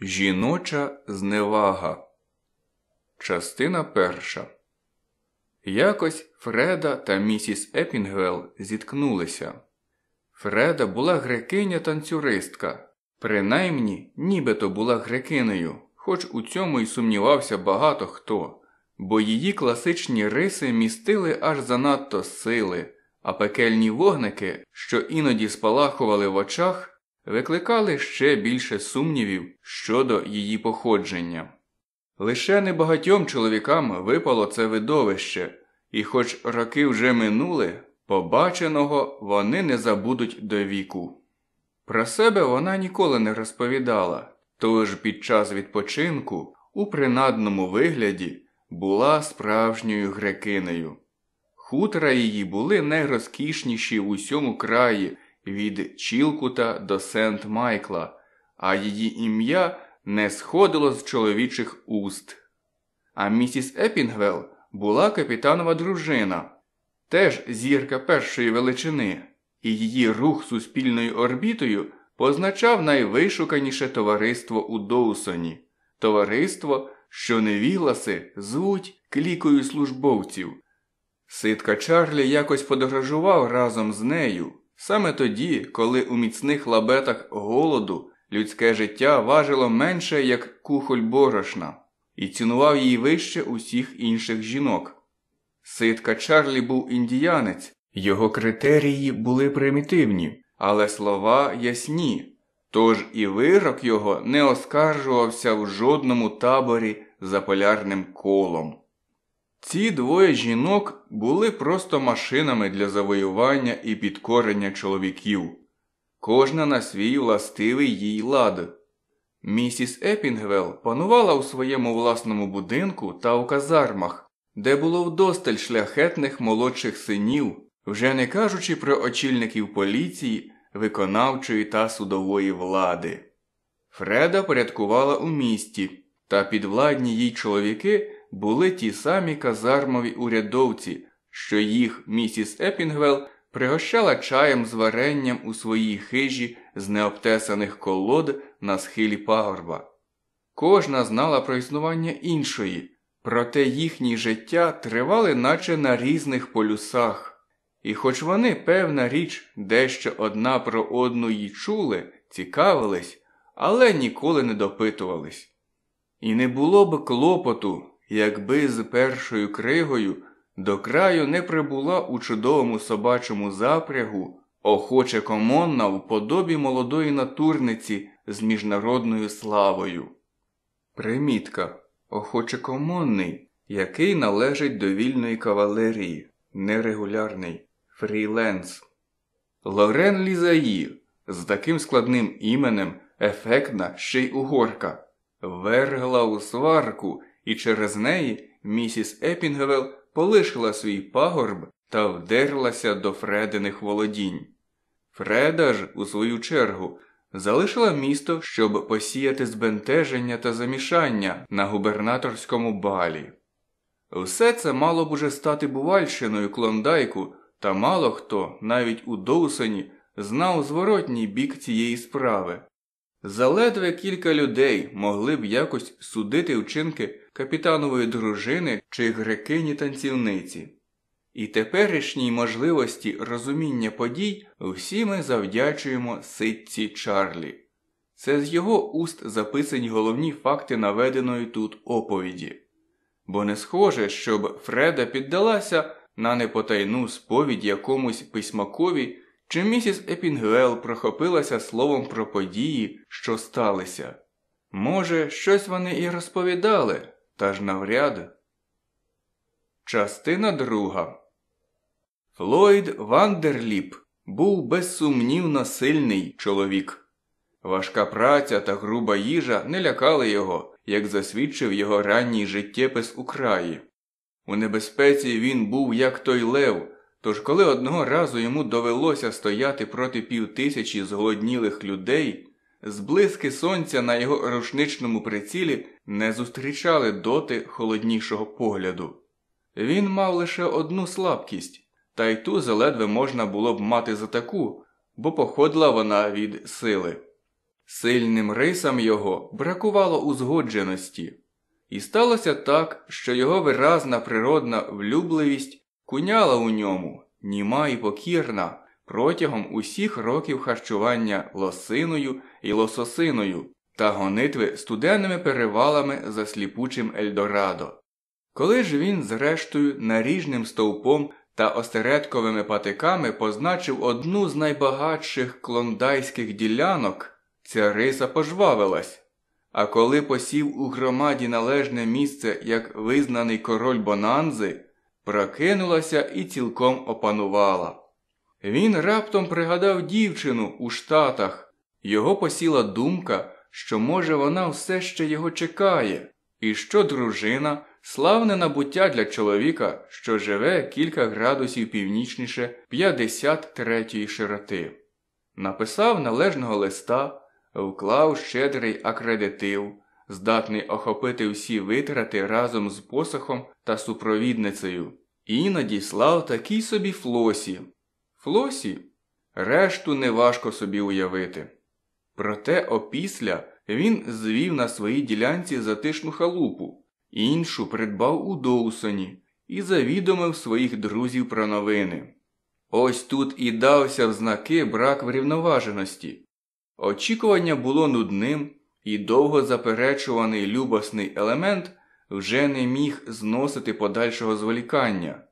Жіноча зневага. Частина перша. Якось Фреда та місіс Епінгвелл зіткнулися. Фреда була грекиня танцюристка, принаймні, нібито була грекинею, хоч у цьому й сумнівався багато хто, бо її класичні риси містили аж занадто сили, а пекельні вогники, що іноді спалахували в очах, викликали ще більше сумнівів щодо її походження. Лише небагатьом чоловікам випало це видовище, і, хоч роки вже минули, побаченого вони не забудуть до віку. Про себе вона ніколи не розповідала, тож під час відпочинку у принадному вигляді була справжньою грекинею. Хутра її були найрозкішніші в усьому краї від Чілкута до Сент Майкла, а її ім'я не сходило з чоловічих уст. А місіс Епінгвелл була капітанова дружина, теж зірка першої величини, і її рух суспільною орбітою позначав найвишуканіше товариство у Доусоні, товариство, що невігласи звуть клікою службовців. Ситка Чарлі якось подорожував разом з нею, Саме тоді, коли у міцних лабетах голоду людське життя важило менше як кухоль борошна, і цінував її вище усіх інших жінок. Ситка Чарлі був індіянець, його критерії були примітивні, але слова ясні, тож і вирок його не оскаржувався в жодному таборі за полярним колом. Ці двоє жінок були просто машинами для завоювання і підкорення чоловіків, кожна на свій властивий їй лад. Місіс Епінгвелл панувала у своєму власному будинку та у казармах, де було вдосталь шляхетних молодших синів, вже не кажучи про очільників поліції, виконавчої та судової влади. Фреда порядкувала у місті, та підвладні їй чоловіки були ті самі казармові урядовці, що їх місіс Епінгвелл пригощала чаєм з варенням у своїй хижі з необтесаних колод на схилі пагорба. Кожна знала про існування іншої, проте їхні життя тривали наче на різних полюсах, і хоч вони, певна річ, дещо одна про одну й чули, цікавились, але ніколи не допитувались. І не було б клопоту, якби з першою кригою до краю не прибула у чудовому собачому запрягу охоче комонна в подобі молодої натурниці з міжнародною славою. Примітка. Охоче комонний, який належить до вільної кавалерії, нерегулярний, фріленс. Лорен Лізнаї. З таким складним іменем ефектна ще й угорка, вергла у сварку і через неї місіс Епінгвелл полишила свій пагорб та вдерлася до Фрединих володінь. Фреда ж, у свою чергу, залишила місто, щоб посіяти збентеження та замішання на губернаторському балі. Все це мало б уже стати бувальщиною Клондайку, та мало хто, навіть у Доусоні, знав зворотній бік цієї справи. Заледве кілька людей могли б якось судити вчинки капітанової дружини чи грекині танцівниці. І теперішній можливості розуміння подій всі ми завдячуємо ситці Чарлі. Це з його уст записані головні факти наведеної тут оповіді. Бо не схоже, щоб Фреда піддалася на непотайну сповідь якомусь письмакові, чи місіс Епінгвел прохопилася словом про події, що сталися. Може, щось вони і розповідали, та ж навряд. Частина друга Флойд Вандерліп був безсумнівно сильний чоловік. Важка праця та груба їжа не лякали його, як засвідчив його ранній життєпис у краї. У небезпеці він був як той лев, тож коли одного разу йому довелося стояти проти півтисячі зголоднілих людей, Зблиски сонця на його рушничному прицілі не зустрічали доти холоднішого погляду. Він мав лише одну слабкість, та й ту заледве можна було б мати за таку, бо походила вона від сили. Сильним рисам його бракувало узгодженості. І сталося так, що його виразна природна влюбливість куняла у ньому, німа і покірна, протягом усіх років харчування лосиною і лососиною та гонитви студенними перевалами за сліпучим Ельдорадо. Коли ж він, зрештою, наріжним стовпом та осередковими патиками позначив одну з найбагатших клондайських ділянок, ця риса пожвавилась. А коли посів у громаді належне місце як визнаний король Бонанзи, прокинулася і цілком опанувала. Він раптом пригадав дівчину у Штатах, його посіла думка, що, може, вона все ще його чекає, і що дружина славне набуття для чоловіка, що живе кілька градусів північніше 53-ї широти. Написав належного листа, вклав щедрий акредитив, здатний охопити всі витрати разом з посохом та супровідницею, і надіслав такій собі флосі. Флосі решту неважко собі уявити. Проте опісля він звів на своїй ділянці затишну халупу, іншу придбав у Доусоні і завідомив своїх друзів про новини. Ось тут і дався в знаки брак врівноваженості. Очікування було нудним, і довго заперечуваний любосний елемент вже не міг зносити подальшого зволікання.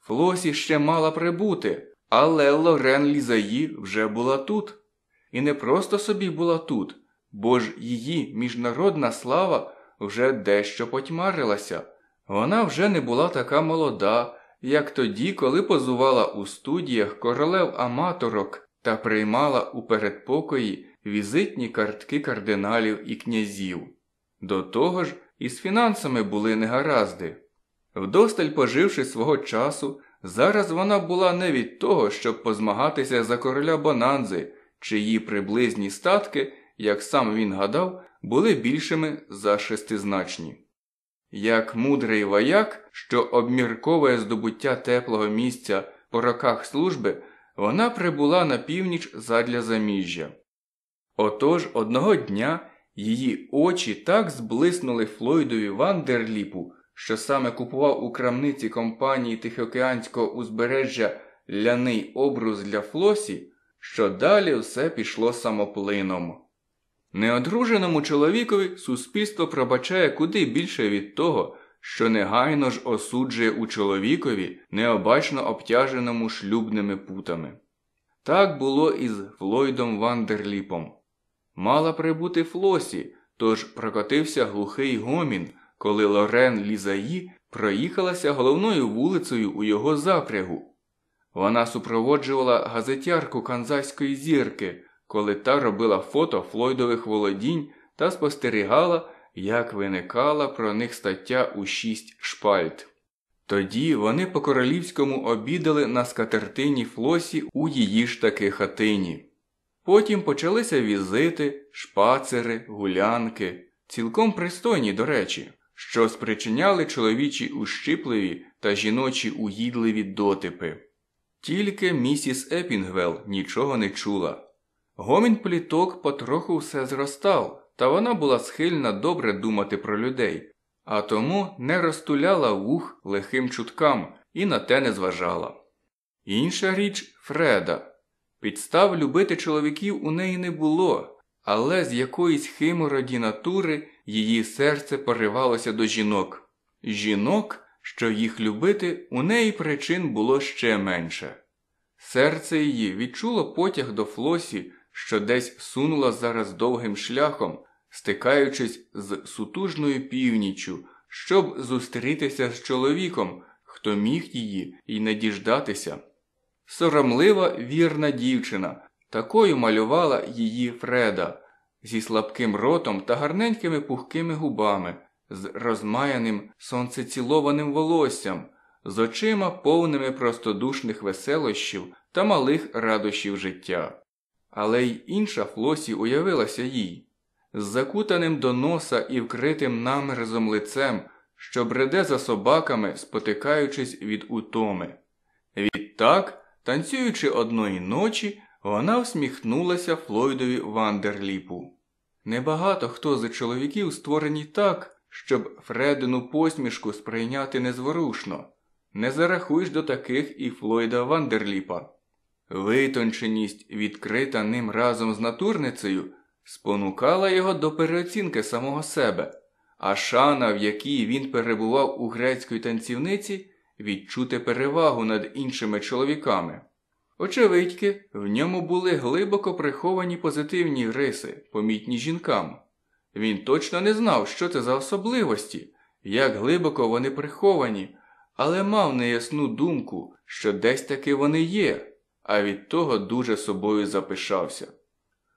Флосі ще мала прибути, але Лорен Лізаї вже була тут. І не просто собі була тут, бо ж її міжнародна слава вже дещо потьмарилася. Вона вже не була така молода, як тоді, коли позувала у студіях королев аматорок та приймала у передпокої візитні картки кардиналів і князів. До того ж, із фінансами були негаразди. Вдосталь поживши свого часу, зараз вона була не від того, щоб позмагатися за короля Бонанзи, чиї приблизні статки, як сам він гадав, були більшими за шестизначні. Як мудрий вояк, що обмірковує здобуття теплого місця по роках служби, вона прибула на північ задля заміжжя. Отож одного дня її очі так зблиснули Флойдові Вандерліпу, що саме купував у крамниці компанії Тихоокеанського узбережжя ляний обрус для Флосі, що далі все пішло самоплином. Неодруженому чоловікові суспільство пробачає куди більше від того, що негайно ж осуджує у чоловікові, необачно обтяженому шлюбними путами. Так було і з Флойдом Вандерліпом. Мала прибути Флосі, тож прокотився глухий гомін, коли Лорен Лізаї проїхалася головною вулицею у його запрягу. Вона супроводжувала газетярку канзайської зірки, коли та робила фото Флойдових володінь та спостерігала, як виникала про них стаття у шість шпальт. Тоді вони по королівському обідали на скатертині Флосі у її ж таки хатині. Потім почалися візити, шпацери, гулянки, цілком пристойні, до речі, що спричиняли чоловічі ущипливі та жіночі угідливі дотипи. Тільки місіс Епінгвел нічого не чула. Гомін пліток потроху все зростав, та вона була схильна добре думати про людей, а тому не розтуляла вух лихим чуткам і на те не зважала. Інша річ Фреда. Підстав любити чоловіків у неї не було, але з якоїсь химороді натури її серце поривалося до жінок. Жінок, що їх любити, у неї причин було ще менше. Серце її відчуло потяг до Флосі, що десь сунула зараз довгим шляхом, стикаючись з сутужною північчю, щоб зустрітися з чоловіком, хто міг її і не діждатися. Соромлива вірна дівчина, такою малювала її Фреда, зі слабким ротом та гарненькими пухкими губами, з розмаяним сонцецілованим волоссям, з очима повними простодушних веселощів та малих радощів життя. Але й інша Флосі уявилася їй, з закутаним до носа і вкритим намерзом лицем, що бреде за собаками, спотикаючись від утоми. Відтак Танцюючи одної ночі, вона всміхнулася Флойдові Вандерліпу. Небагато хто з чоловіків створені так, щоб Фредину посмішку сприйняти незворушно. Не зарахуєш до таких і Флойда Вандерліпа. Витонченість, відкрита ним разом з натурницею, спонукала його до переоцінки самого себе, а шана, в якій він перебував у грецької танцівниці, відчути перевагу над іншими чоловіками. Очевидьки, в ньому були глибоко приховані позитивні риси, помітні жінкам. Він точно не знав, що це за особливості, як глибоко вони приховані, але мав неясну думку, що десь таки вони є, а від того дуже собою запишався.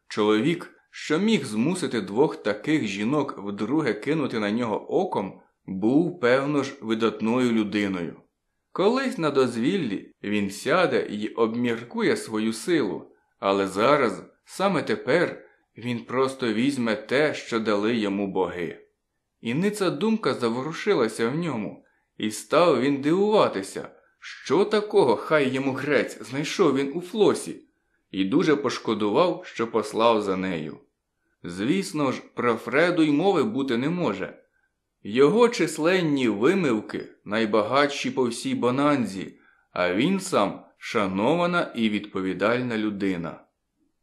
Чоловік, що міг змусити двох таких жінок вдруге кинути на нього оком, був, певно ж, видатною людиною. Колись на дозвіллі він сяде і обміркує свою силу, але зараз, саме тепер, він просто візьме те, що дали йому боги. І ниця думка заворушилася в ньому, і став він дивуватися, що такого хай йому грець знайшов він у флосі, і дуже пошкодував, що послав за нею. Звісно ж, про Фреду й мови бути не може. Його численні вимивки найбагатші по всій Бонанзі, а він сам шанована і відповідальна людина.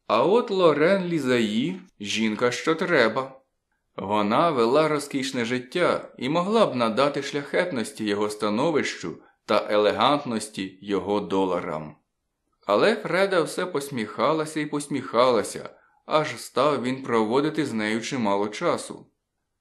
А от Лорен Лізаї жінка що треба. Вона вела розкішне життя і могла б надати шляхетності його становищу та елегантності його доларам. Але Фреда все посміхалася і посміхалася, аж став він проводити з нею чимало часу.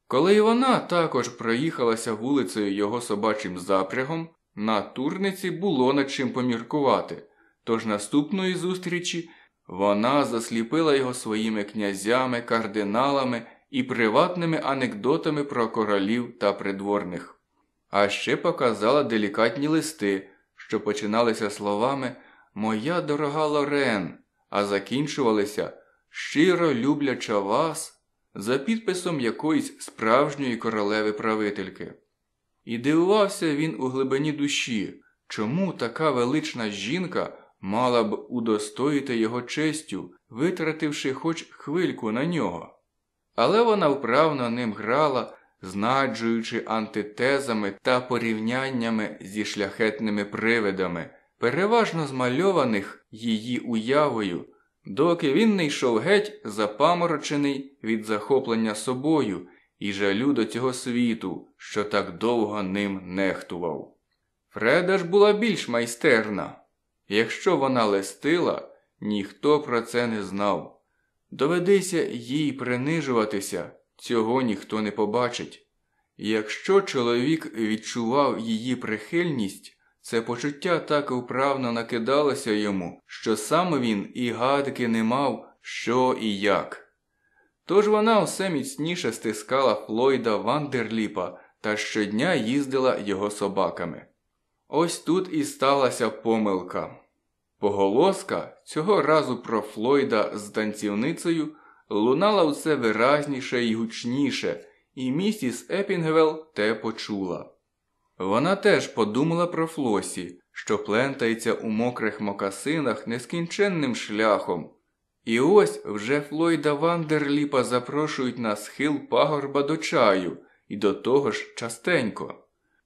Коли і вона також проїхалася вулицею його собачим запрягом, на турниці було над чим поміркувати, тож наступної зустрічі вона засліпила його своїми князями, кардиналами і приватними анекдотами про королів та придворних, а ще показала делікатні листи, що починалися словами Моя дорога Лорен, а закінчувалися щиро любляча вас за підписом якоїсь справжньої королеви правительки. І дивувався він у глибині душі, чому така велична жінка мала б удостоїти його честю, витративши хоч хвильку на нього. Але вона вправно ним грала, знаджуючи антитезами та порівняннями зі шляхетними привидами, переважно змальованих її уявою доки він не йшов геть запаморочений від захоплення собою і жалю до цього світу, що так довго ним нехтував. Фреда ж була більш майстерна. Якщо вона листила, ніхто про це не знав. Доведеться їй принижуватися, цього ніхто не побачить. Якщо чоловік відчував її прихильність, це почуття так вправно накидалося йому, що сам він і гадки не мав, що і як. Тож вона все міцніше стискала Флойда Вандерліпа та щодня їздила його собаками. Ось тут і сталася помилка. Поголоска цього разу про Флойда з танцівницею лунала все виразніше і гучніше, і місіс Епінгвелл те почула. Вона теж подумала про Флосі, що плентається у мокрих мокасинах нескінченним шляхом. І ось вже Флойда Вандерліпа запрошують на схил пагорба до чаю, і до того ж частенько.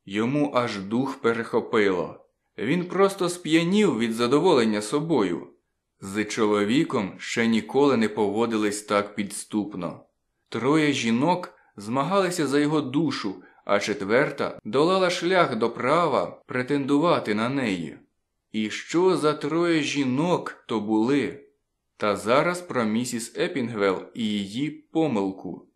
Йому аж дух перехопило. Він просто сп'янів від задоволення собою. З чоловіком ще ніколи не поводились так підступно. Троє жінок змагалися за його душу а четверта долала шлях до права претендувати на неї. І що за троє жінок то були? Та зараз про місіс Епінгвелл і її помилку.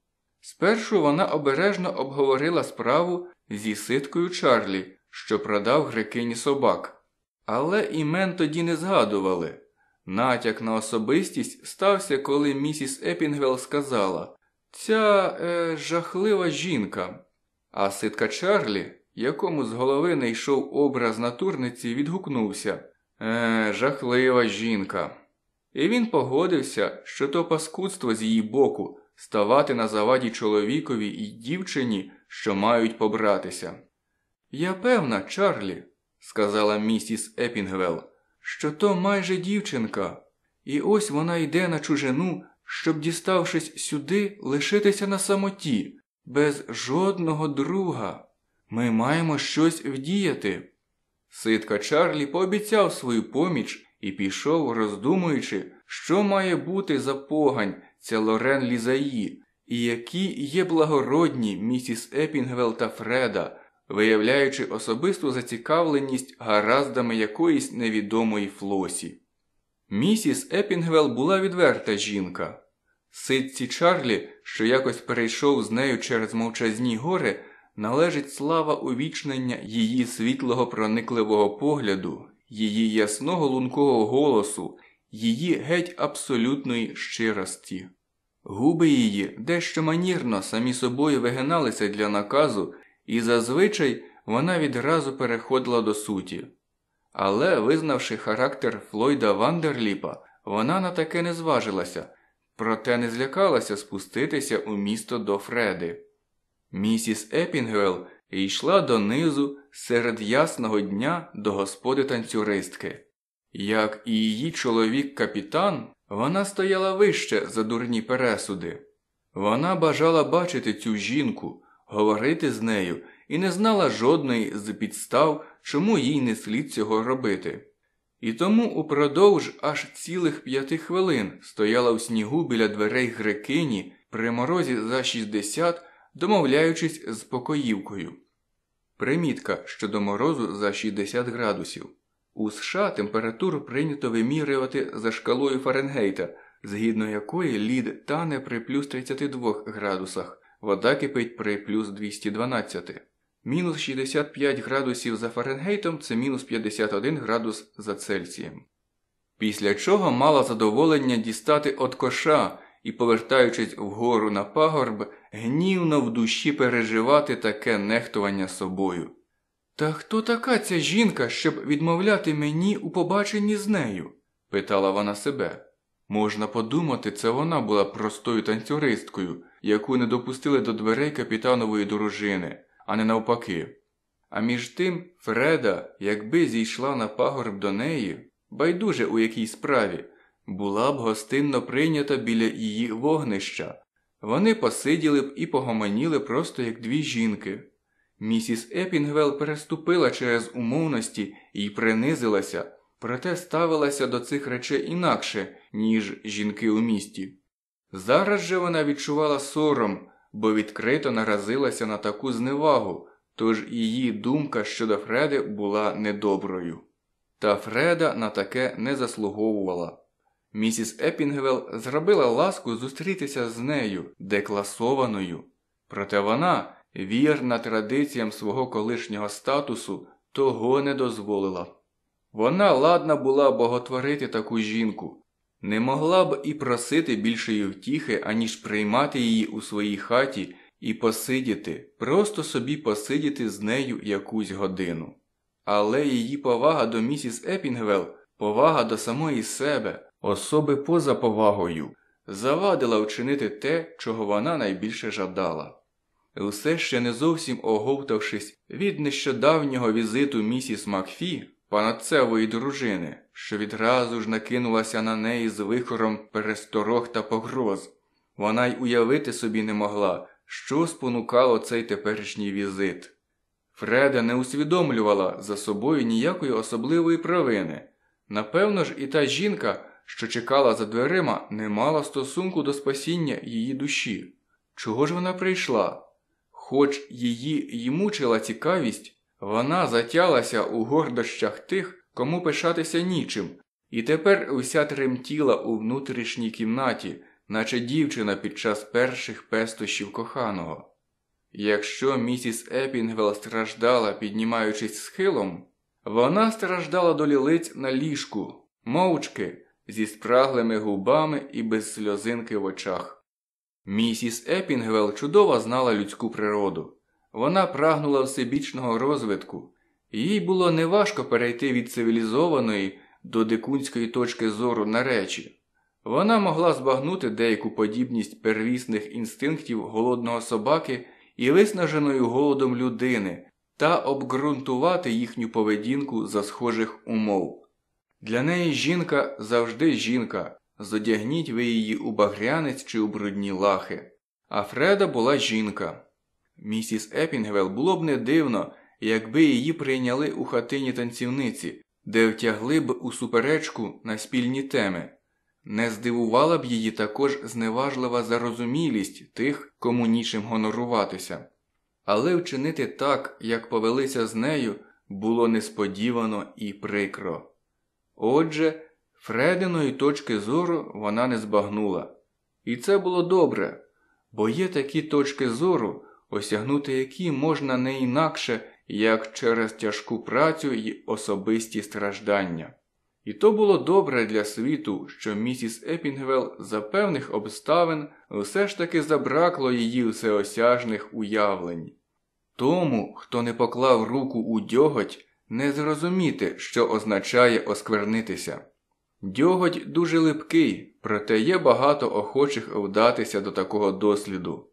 Спершу вона обережно обговорила справу зі Ситкою Чарлі, що продав грекині собак, але імен тоді не згадували. Натяк на особистість стався, коли місіс Епінгвелл сказала Ця е, жахлива жінка. А Ситка Чарлі, якому з голови не йшов образ натурниці, відгукнувся Е, жахлива жінка. І він погодився, що то паскудство з її боку ставати на заваді чоловікові і дівчині, що мають побратися. Я певна, Чарлі, сказала місіс Епінгвелл, що то майже дівчинка, і ось вона йде на чужину, щоб, діставшись сюди, лишитися на самоті, без жодного друга. Ми маємо щось вдіяти. Ситка Чарлі пообіцяв свою поміч і пішов, роздумуючи, що має бути за погань ця Лорен Лізнаї, і які є благородні місіс Епінгвел та Фреда, виявляючи особисту зацікавленість гараздами якоїсь невідомої флосі. Місіс Епінгвел була відверта жінка. Ситці Чарлі, що якось перейшов з нею через мовчазні гори, належить слава увічнення її світлого проникливого погляду, її ясного лункого голосу, її геть абсолютної щирості. Губи її дещо манірно самі собою вигиналися для наказу, і зазвичай вона відразу переходила до суті. Але, визнавши характер Флойда Вандерліпа, вона на таке не зважилася, проте не злякалася спуститися у місто до Фреди. Місіс Епінгвелл йшла донизу серед ясного дня до господи танцюристки. Як і її чоловік капітан, вона стояла вище за дурні пересуди. Вона бажала бачити цю жінку, говорити з нею і не знала жодної з підстав, чому їй не слід цього робити. І тому упродовж аж цілих п'яти хвилин стояла у снігу біля дверей грекині при морозі за 60, домовляючись з покоївкою. Примітка щодо морозу за 60 градусів. У США температуру прийнято вимірювати за шкалою Фаренгейта, згідно якої лід тане при плюс 32 градусах, вода кипить при плюс 212. Мінус 65 градусів за Фаренгейтом це мінус 51 градус за Цельсієм. Після чого мала задоволення дістати от коша і, повертаючись вгору на пагорб, гнівно в душі переживати таке нехтування собою. Та хто така ця жінка, щоб відмовляти мені у побаченні з нею? питала вона себе. Можна подумати, це вона була простою танцюристкою, яку не допустили до дверей капітанової дружини, а не навпаки. А між тим Фреда, якби зійшла на пагорб до неї, байдуже у якій справі, була б гостинно прийнята біля її вогнища. Вони посиділи б і погомоніли просто як дві жінки. Місіс Епінгвел переступила через умовності і принизилася, проте ставилася до цих речей інакше, ніж жінки у місті. Зараз же вона відчувала сором, бо відкрито наразилася на таку зневагу, тож її думка щодо Фреди була недоброю. Та Фреда на таке не заслуговувала. Місіс Епінгвел зробила ласку зустрітися з нею, декласованою, проте вона, вірна традиціям свого колишнього статусу, того не дозволила. Вона ладна була боготворити таку жінку, не могла б і просити більшої втіхи, аніж приймати її у своїй хаті і посидіти, просто собі посидіти з нею якусь годину. Але її повага до місіс Епінгвел, повага до самої себе, особи поза повагою, завадила вчинити те, чого вона найбільше жадала. Усе ще не зовсім оговтавшись від нещодавнього візиту місіс Макфі, панацевої дружини, що відразу ж накинулася на неї з вихором пересторог та погроз. Вона й уявити собі не могла, що спонукало цей теперішній візит. Фреда не усвідомлювала за собою ніякої особливої провини. Напевно ж, і та жінка, що чекала за дверима, не мала стосунку до спасіння її душі. Чого ж вона прийшла? Хоч її й мучила цікавість, вона затялася у гордощах тих, кому пишатися нічим, і тепер уся тремтіла у внутрішній кімнаті, наче дівчина під час перших пестощів коханого. Якщо місіс Епінгвел страждала, піднімаючись схилом, вона страждала долілиць на ліжку, мовчки, зі спраглими губами і без сльозинки в очах. Місіс Епінгвел чудово знала людську природу. Вона прагнула всебічного розвитку, їй було неважко перейти від цивілізованої до дикунської точки зору на речі. Вона могла збагнути деяку подібність первісних інстинктів голодного собаки і виснаженої голодом людини та обґрунтувати їхню поведінку за схожих умов. Для неї жінка завжди жінка, зодягніть ви її у багрянець чи у брудні лахи. А Фреда була жінка. Місіс Епінгвел було б не дивно, якби її прийняли у хатині танцівниці, чи втягли б у суперечку на спільні теми. Не здивувала б її також зневажлива зарозумілість тих, кому нічим гоноруватися. Але вчинити так, як повелися з нею, було несподівано і прикро. Отже, Фрединої точки зору вона не збагнула. І це було добре, бо є такі точки зору, осягнути які можна не інакше, як через тяжку працю й особисті страждання. І то було добре для світу, що місіс Епінгвел за певних обставин все ж таки забракло її всеосяжних уявлень. Тому, хто не поклав руку у дьоготь, не зрозуміти, що означає осквернитися. Дьоготь дуже липкий, проте є багато охочих вдатися до такого досліду.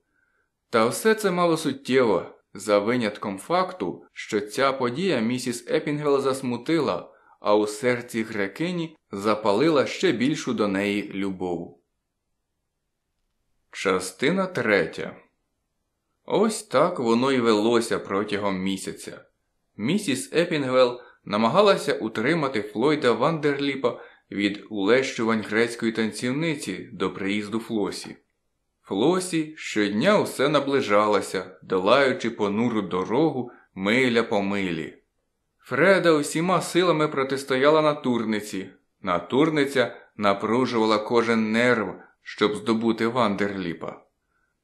Та все це малосуттєво, за винятком факту, що ця подія місіс Епінгвел засмутила, а у серці грекині запалила ще більшу до неї любов. Частина третя. Ось так воно й велося протягом місяця. Місіс Епінгвел намагалася утримати Флойда Вандерліпа від улещувань грецької танцівниці до приїзду Флосі. Флосі щодня усе наближалася, долаючи понуру дорогу миля по милі. Фреда усіма силами протистояла натурниці. Натурниця напружувала кожен нерв, щоб здобути Вандерліпа.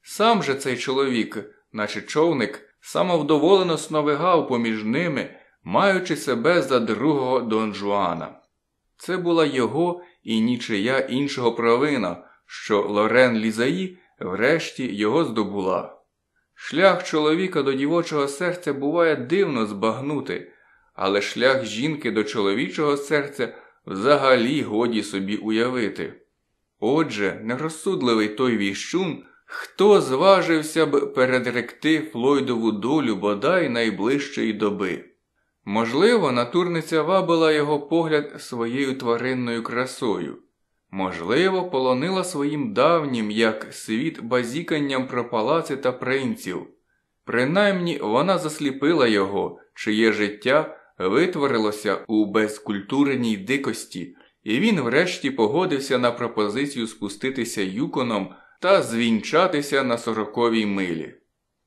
Сам же цей чоловік, наче човник, самовдоволено сновигав поміж ними, маючи себе за другого Дон Жуана. Це була його і нічия іншого провина, що Лорен Лізаї врешті його здобула. Шлях чоловіка до дівочого серця буває дивно збагнути, але шлях жінки до чоловічого серця взагалі годі собі уявити. Отже, нерозсудливий той віщун, хто зважився б передректи Флойдову долю бодай найближчої доби. Можливо, натурниця вабила його погляд своєю тваринною красою, можливо, полонила своїм давнім, як світ базіканням про палаци та принців. Принаймні вона засліпила його, чиє життя витворилося у безкультурній дикості, і він врешті погодився на пропозицію спуститися юконом та звінчатися на сороковій милі.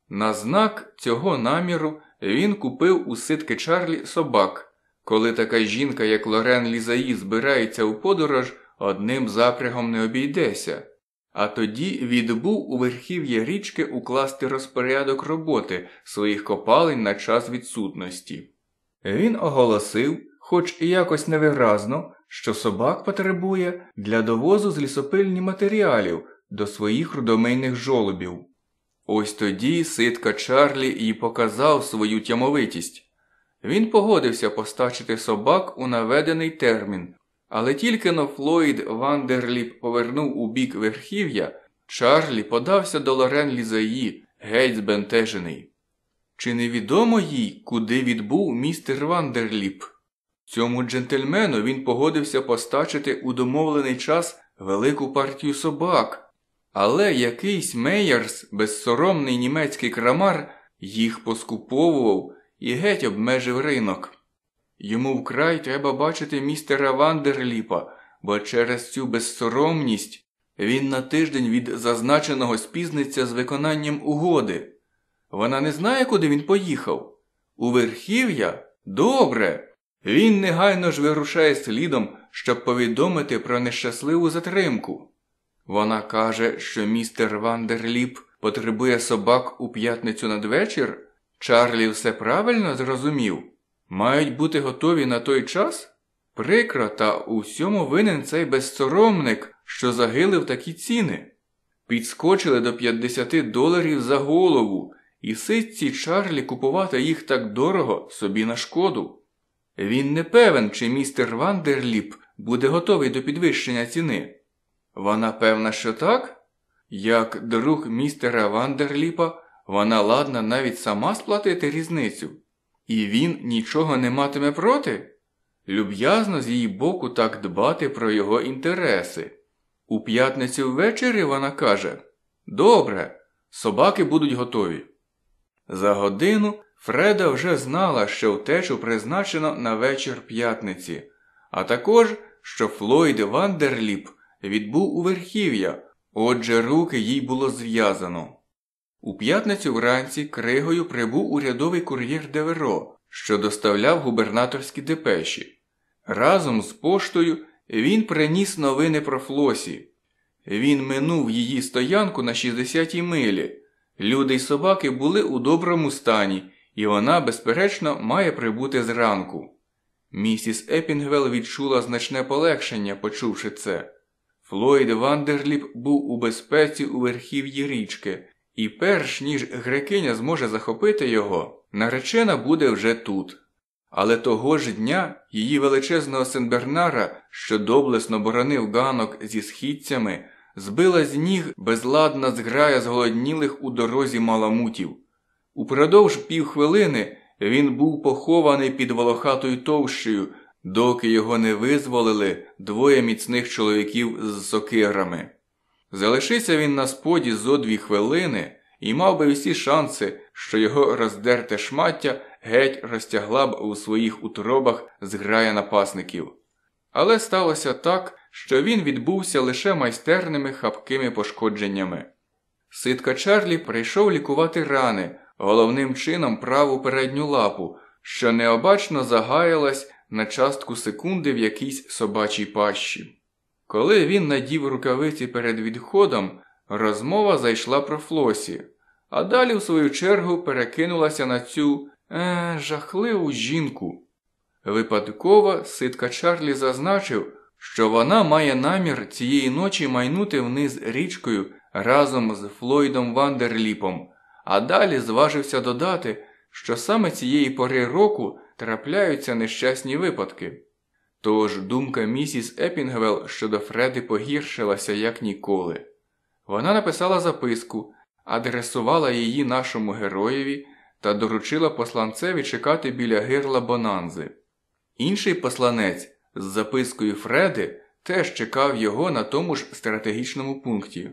На знак цього наміру він купив у ситки Чарлі собак. Коли така жінка, як Лорен Лізаї, збирається у подорож, одним запрягом не обійдеся. А тоді відбув у верхів'я річки укласти розпорядок роботи своїх копалень на час відсутності. Він оголосив, хоч і якось невиразно, що собак потребує для довозу з лісопильні матеріалів до своїх рудомийних жолобів. Ось тоді ситка Чарлі і показав свою тямовитість. Він погодився постачити собак у наведений термін, але тільки-но Флойд Вандерліп повернув у бік верхів'я, Чарлі подався до Лорен Лізаї, геть збентежений. Чи невідомо їй, куди відбув містер Вандерліп? Цьому джентльмену він погодився постачити у домовлений час велику партію собак. Але якийсь Мейерс, безсоромний німецький крамар, їх поскуповував і геть обмежив ринок. Йому вкрай треба бачити містера Вандерліпа, бо через цю безсоромність він на тиждень від зазначеного спізниться з виконанням угоди. Вона не знає, куди він поїхав. У верхів'я? Добре. Він негайно ж вирушає слідом, щоб повідомити про нещасливу затримку. Вона каже, що містер Вандерліп потребує собак у п'ятницю надвечір. Чарлі все правильно зрозумів. Мають бути готові на той час? Прикро, та у всьому винен цей безсоромник, що загилив такі ціни. Підскочили до 50 доларів за голову, і ситці Чарлі купувати їх так дорого собі на шкоду. Він не певен, чи містер Вандерліп буде готовий до підвищення ціни. Вона певна, що так? Як друг містера Вандерліпа, вона ладна навіть сама сплатити різницю, і він нічого не матиме проти? Люб'язно з її боку так дбати про його інтереси. У п'ятницю ввечері вона каже Добре, собаки будуть готові. За годину Фреда вже знала, що втечу призначено на вечір п'ятниці, а також, що Флойд Вандерліп відбув у верхів'я, отже, руки їй було зв'язано. У п'ятницю вранці кригою прибув урядовий кур'єр Деверо, що доставляв губернаторські депеші. Разом з поштою він приніс новини про Флосі. Він минув її стоянку на 60-й милі. Люди й собаки були у доброму стані, і вона, безперечно, має прибути зранку. Місіс Епінгвел відчула значне полегшення, почувши це. Флойд Вандерліп був у безпеці у верхів'ї річки, і перш ніж грекиня зможе захопити його, наречена буде вже тут. Але того ж дня її величезного Сенбернара, що доблесно боронив ганок зі східцями, збила з ніг безладна зграя зголоднілих у дорозі маламутів. Упродовж півхвилини він був похований під волохатою товщею, доки його не визволили двоє міцних чоловіків з сокирами. Залишився він на споді зо дві хвилини і мав би всі шанси, що його роздерте шмаття геть розтягла б у своїх утробах зграя напасників. Але сталося так, що він відбувся лише майстерними хапкими пошкодженнями. Ситка Чарлі прийшов лікувати рани, головним чином праву передню лапу, що необачно загаялась на частку секунди в якійсь собачій пащі. Коли він надів рукавиці перед відходом, розмова зайшла про Флосі, а далі, в свою чергу, перекинулася на цю е, жахливу жінку. Випадково ситка Чарлі зазначив, що вона має намір цієї ночі майнути вниз річкою разом з Флойдом Вандерліпом, а далі зважився додати, що саме цієї пори року трапляються нещасні випадки. Тож думка місіс Епінгвел щодо Фреди погіршилася як ніколи. Вона написала записку, адресувала її нашому героєві та доручила посланцеві чекати біля гирла Бонанзи. Інший посланець з запискою Фреди теж чекав його на тому ж стратегічному пункті.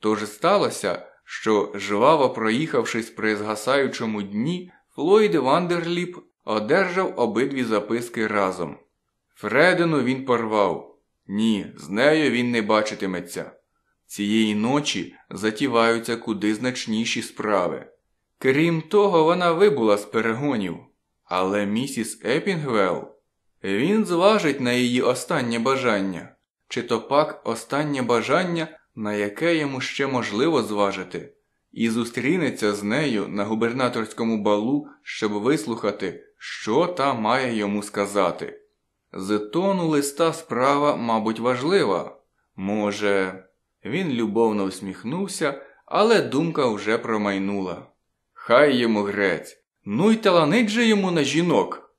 Тож сталося, що, жваво проїхавшись при згасаючому дні, Флойд Вандерліп одержав обидві записки разом. Фредину він порвав. Ні, з нею він не бачитиметься. Цієї ночі затіваються куди значніші справи. Крім того, вона вибула з перегонів. Але місіс Епінгвелл, він зважить на її останнє бажання, чи то пак останнє бажання, на яке йому ще можливо зважити, і зустрінеться з нею на губернаторському балу, щоб вислухати, що та має йому сказати. З тону листа справа, мабуть, важлива. Може, він любовно усміхнувся, але думка вже промайнула. Хай йому грець, ну й таланить же йому на жінок.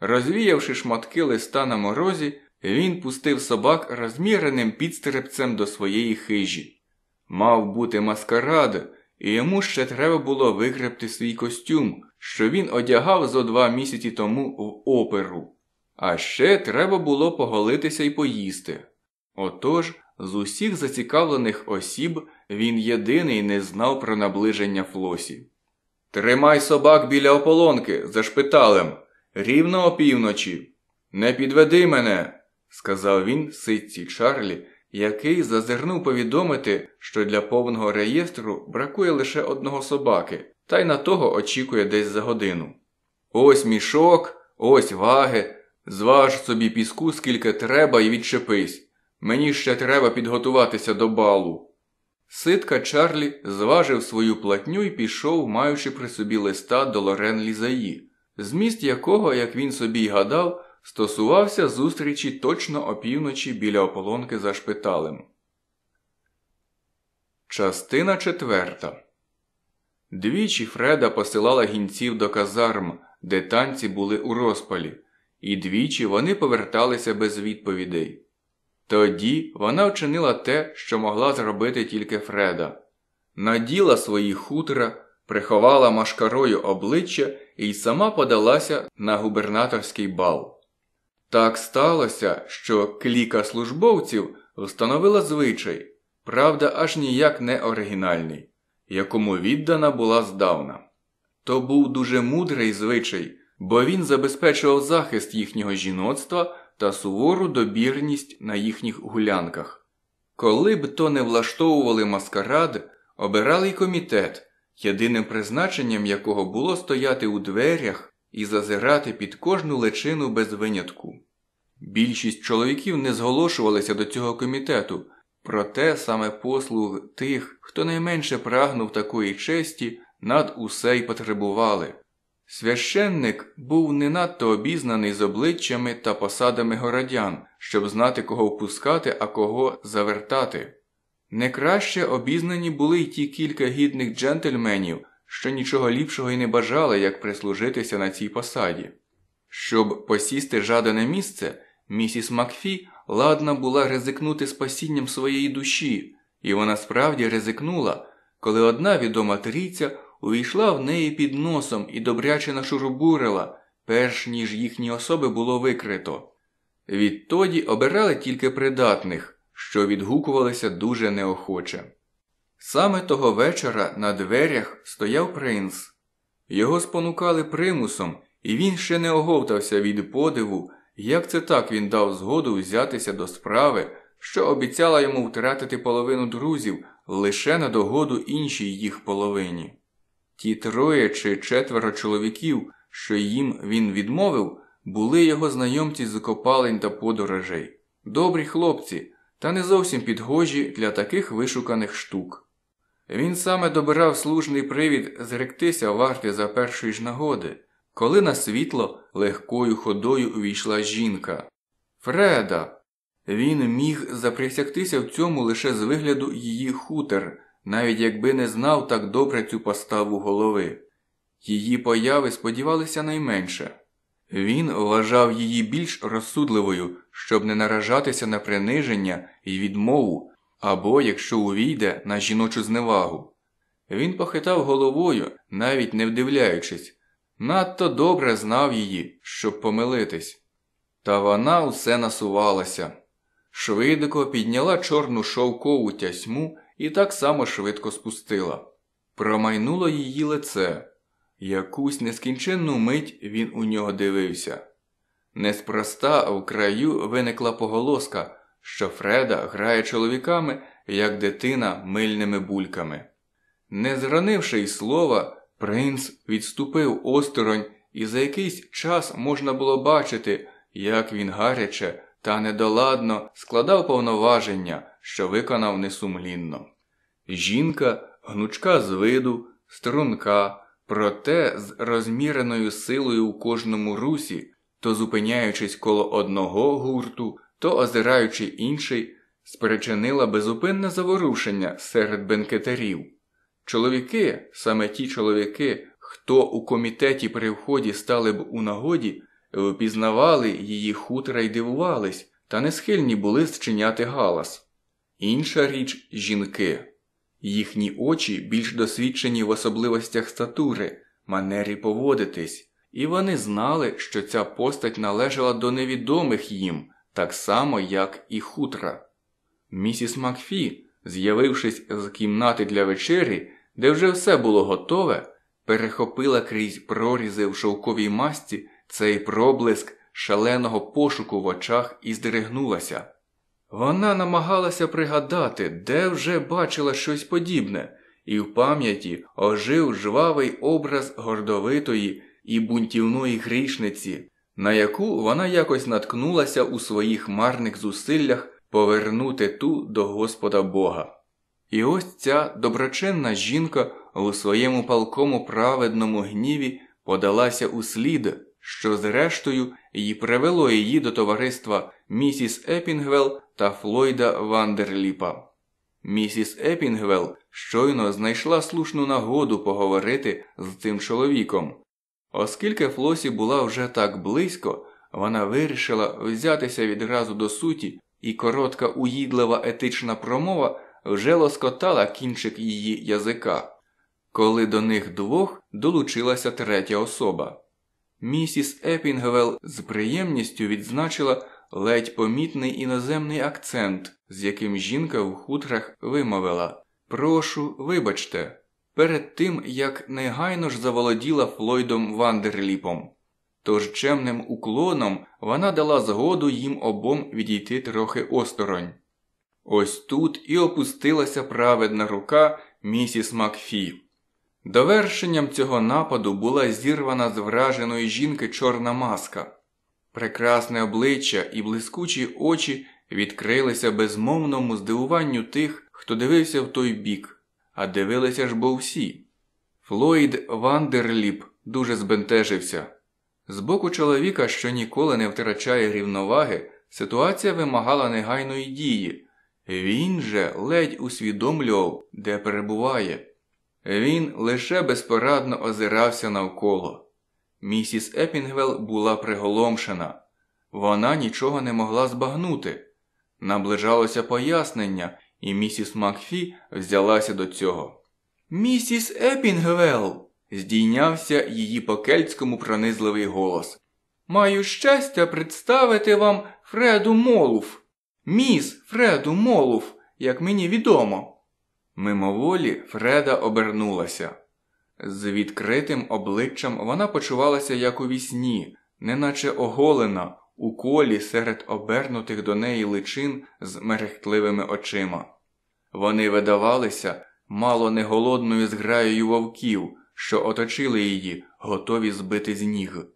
Розвіявши шматки листа на морозі, він пустив собак розміреним підстерепцем до своєї хижі. Мав бути маскарад, і йому ще треба було викрепти свій костюм, що він одягав зо два місяці тому в оперу. А ще треба було поголитися і поїсти. Отож, з усіх зацікавлених осіб він єдиний не знав про наближення Флосі. Тримай собак біля ополонки за шпиталем, рівно опівночі. Не підведи мене, сказав він ситці Чарлі, який зазирнув повідомити, що для повного реєстру бракує лише одного собаки, та й на того очікує десь за годину. Ось мішок, ось ваги. Зваж собі піску, скільки треба, і відчепись. Мені ще треба підготуватися до балу. Ситка Чарлі зважив свою платню і пішов, маючи при собі листа до Лорен Лізаї, зміст якого, як він собі й гадав, стосувався зустрічі точно опівночі біля ополонки за шпиталем. Частина четверта. Двічі Фреда посилала гінців до казарм, де танці були у розпалі і двічі вони поверталися без відповідей. Тоді вона вчинила те, що могла зробити тільки Фреда, наділа свої хутра, приховала машкарою обличчя і сама подалася на губернаторський бал. Так сталося, що кліка службовців встановила звичай, правда, аж ніяк не оригінальний, якому віддана була здавна. То був дуже мудрий звичай, бо він забезпечував захист їхнього жіноцтва та сувору добірність на їхніх гулянках. Коли б то не влаштовували маскарад, обирали й комітет, єдиним призначенням якого було стояти у дверях і зазирати під кожну личину без винятку. Більшість чоловіків не зголошувалися до цього комітету, проте саме послуг тих, хто найменше прагнув такої честі, над усе й потребували. Священник був не надто обізнаний з обличчями та посадами городян, щоб знати, кого впускати, а кого завертати. Не краще обізнані були й ті кілька гідних джентльменів, що нічого ліпшого й не бажали, як прислужитися на цій посаді. Щоб посісти жадане місце, місіс Макфі ладна була ризикнути спасінням своєї душі, і вона справді ризикнула, коли одна відома трійця увійшла в неї під носом і добряче нашурубурила, перш ніж їхні особи було викрито. Відтоді обирали тільки придатних, що відгукувалися дуже неохоче. Саме того вечора на дверях стояв принц. Його спонукали примусом, і він ще не оговтався від подиву, як це так він дав згоду взятися до справи, що обіцяла йому втратити половину друзів лише на догоду іншій їх половині. Ті троє чи четверо чоловіків, що їм він відмовив, були його знайомці з копалень та подорожей, добрі хлопці, та не зовсім підгожі для таких вишуканих штук. Він саме добирав служний привід зректися варти за першої ж нагоди, коли на світло легкою ходою увійшла жінка. Фреда! Він міг заприсягтися в цьому лише з вигляду її хутер, навіть якби не знав так добре цю поставу голови. Її появи сподівалися найменше. Він вважав її більш розсудливою, щоб не наражатися на приниження і відмову, або, якщо увійде, на жіночу зневагу. Він похитав головою, навіть не вдивляючись, надто добре знав її, щоб помилитись. Та вона усе насувалася. Швидко підняла чорну шовкову тясьму і так само швидко спустила. Промайнуло її лице. Якусь нескінченну мить він у нього дивився. Неспроста в краю виникла поголоска, що Фреда грає чоловіками, як дитина мильними бульками. Не зранивши й слова, принц відступив осторонь, і за якийсь час можна було бачити, як він гаряче та недоладно складав повноваження, що виконав несумлінно. Жінка, гнучка з виду, струнка, проте з розміреною силою у кожному русі, то зупиняючись коло одного гурту, то озираючи інший, спричинила безупинне заворушення серед бенкетарів. Чоловіки, саме ті чоловіки, хто у комітеті при вході стали б у нагоді, впізнавали її хутра й дивувались, та не схильні були зчиняти галас. Інша річ жінки. Їхні очі більш досвідчені в особливостях статури, манері поводитись, і вони знали, що ця постать належала до невідомих їм, так само, як і хутра. Місіс Макфі, з'явившись з кімнати для вечері, де вже все було готове, перехопила крізь прорізи в шовковій масці цей проблиск шаленого пошуку в очах і здригнулася. Вона намагалася пригадати, де вже бачила щось подібне, і в пам'яті ожив жвавий образ гордовитої і бунтівної грішниці, на яку вона якось наткнулася у своїх марних зусиллях повернути ту до Господа Бога. І ось ця доброчинна жінка у своєму палкому праведному гніві подалася у слід, що зрештою і привело її до товариства місіс Епінгвел та Флойда Вандерліпа. Місіс Епінгвел щойно знайшла слушну нагоду поговорити з цим чоловіком. Оскільки Флосі була вже так близько, вона вирішила взятися відразу до суті, і коротка уїдлива етична промова вже лоскотала кінчик її язика, коли до них двох долучилася третя особа. Місіс Епінгвел з приємністю відзначила ледь помітний іноземний акцент, з яким жінка в хутрах вимовила Прошу, вибачте, перед тим як негайно ж заволоділа Флойдом Вандерліпом. Тож чемним уклоном вона дала згоду їм обом відійти трохи осторонь. Ось тут і опустилася праведна рука місіс Макфі. Довершенням цього нападу була зірвана з враженої жінки чорна маска. Прекрасне обличчя і блискучі очі відкрилися безмовному здивуванню тих, хто дивився в той бік, а дивилися ж бо всі. Флойд Вандерліп дуже збентежився. З боку чоловіка, що ніколи не втрачає рівноваги, ситуація вимагала негайної дії. Він же ледь усвідомлював, де перебуває. Він лише безпорадно озирався навколо. Місіс Епінгвел була приголомшена. Вона нічого не могла збагнути. Наближалося пояснення, і місіс Макфі взялася до цього. Місіс Епінгвел. здійнявся її по кельтському пронизливий голос. Маю щастя представити вам Фреду Молуф. Міс Фреду Молуф, як мені відомо. Мимоволі Фреда обернулася. З відкритим обличчям вона почувалася як у вісні, неначе оголена у колі серед обернутих до неї личин з мерехтливими очима. Вони видавалися мало не голодною зграєю вовків, що оточили її, готові збити з ніг.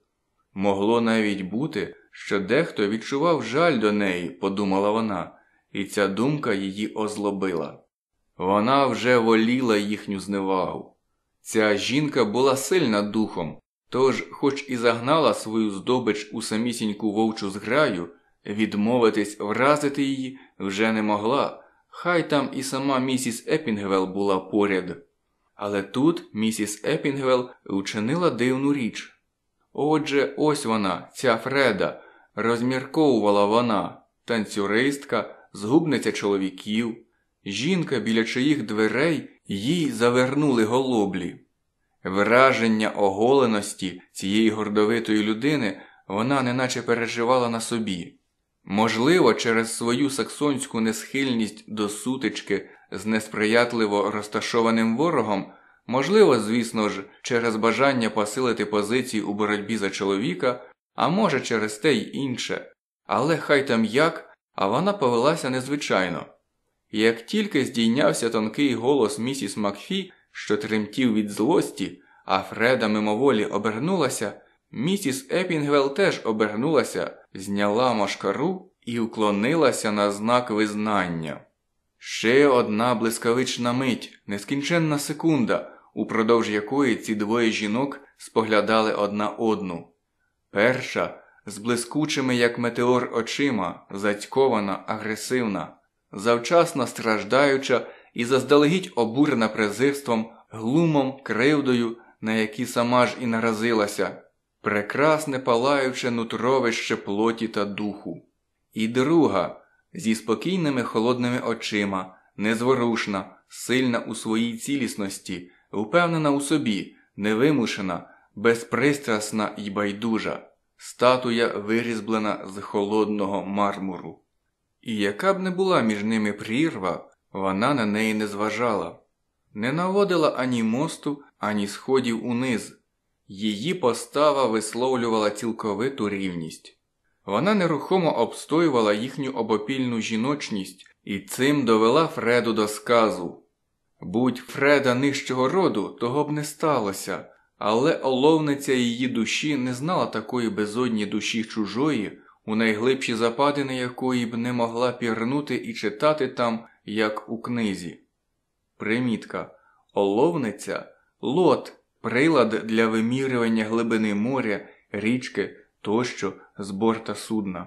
Могло навіть бути, що дехто відчував жаль до неї, подумала вона, і ця думка її озлобила. Вона вже воліла їхню зневагу. Ця жінка була сильна духом, тож, хоч і загнала свою здобич у самісіньку вовчу зграю, відмовитись вразити її вже не могла, хай там і сама місіс Епінгвел була поряд. Але тут місіс Епінгвел учинила дивну річ. Отже, ось вона, ця Фреда, розмірковувала вона, танцюристка, згубниця чоловіків, жінка, біля чиїх дверей їй завернули голоблі. Враження оголеності цієї гордовитої людини вона неначе переживала на собі. Можливо, через свою саксонську несхильність до сутички з несприятливо розташованим ворогом, можливо, звісно ж, через бажання посилити позиції у боротьбі за чоловіка, а може, через те й інше, але хай там як, а вона повелася незвичайно. Як тільки здійнявся тонкий голос місіс Макфі, що тремтів від злості, а Фреда мимоволі обернулася, місіс Епінгвел теж обернулася, зняла машкару і уклонилася на знак визнання. Ще одна блискавична мить, нескінченна секунда, упродовж якої ці двоє жінок споглядали одна одну. Перша з блискучими, як метеор, очима, зацькована, агресивна, завчасно страждаюча і заздалегідь обурена презирством, глумом, кривдою, на які сама ж і наразилася, прекрасне палаюче нутровище плоті та духу. І друга зі спокійними холодними очима, незворушна, сильна у своїй цілісності, впевнена у собі, невимушена, безпристрасна і байдужа, статуя вирізблена з холодного мармуру. І яка б не була між ними прірва, вона на неї не зважала, не наводила ані мосту, ані сходів униз. Її постава висловлювала цілковиту рівність. Вона нерухомо обстоювала їхню обопільну жіночність і цим довела Фреду до сказу. Будь Фреда нижчого роду, того б не сталося, але оловниця її душі не знала такої безодні душі чужої, у найглибші западини якої б не могла пірнути і читати там, як у книзі. Примітка Оловниця лот, прилад для вимірювання глибини моря, річки тощо з борта судна.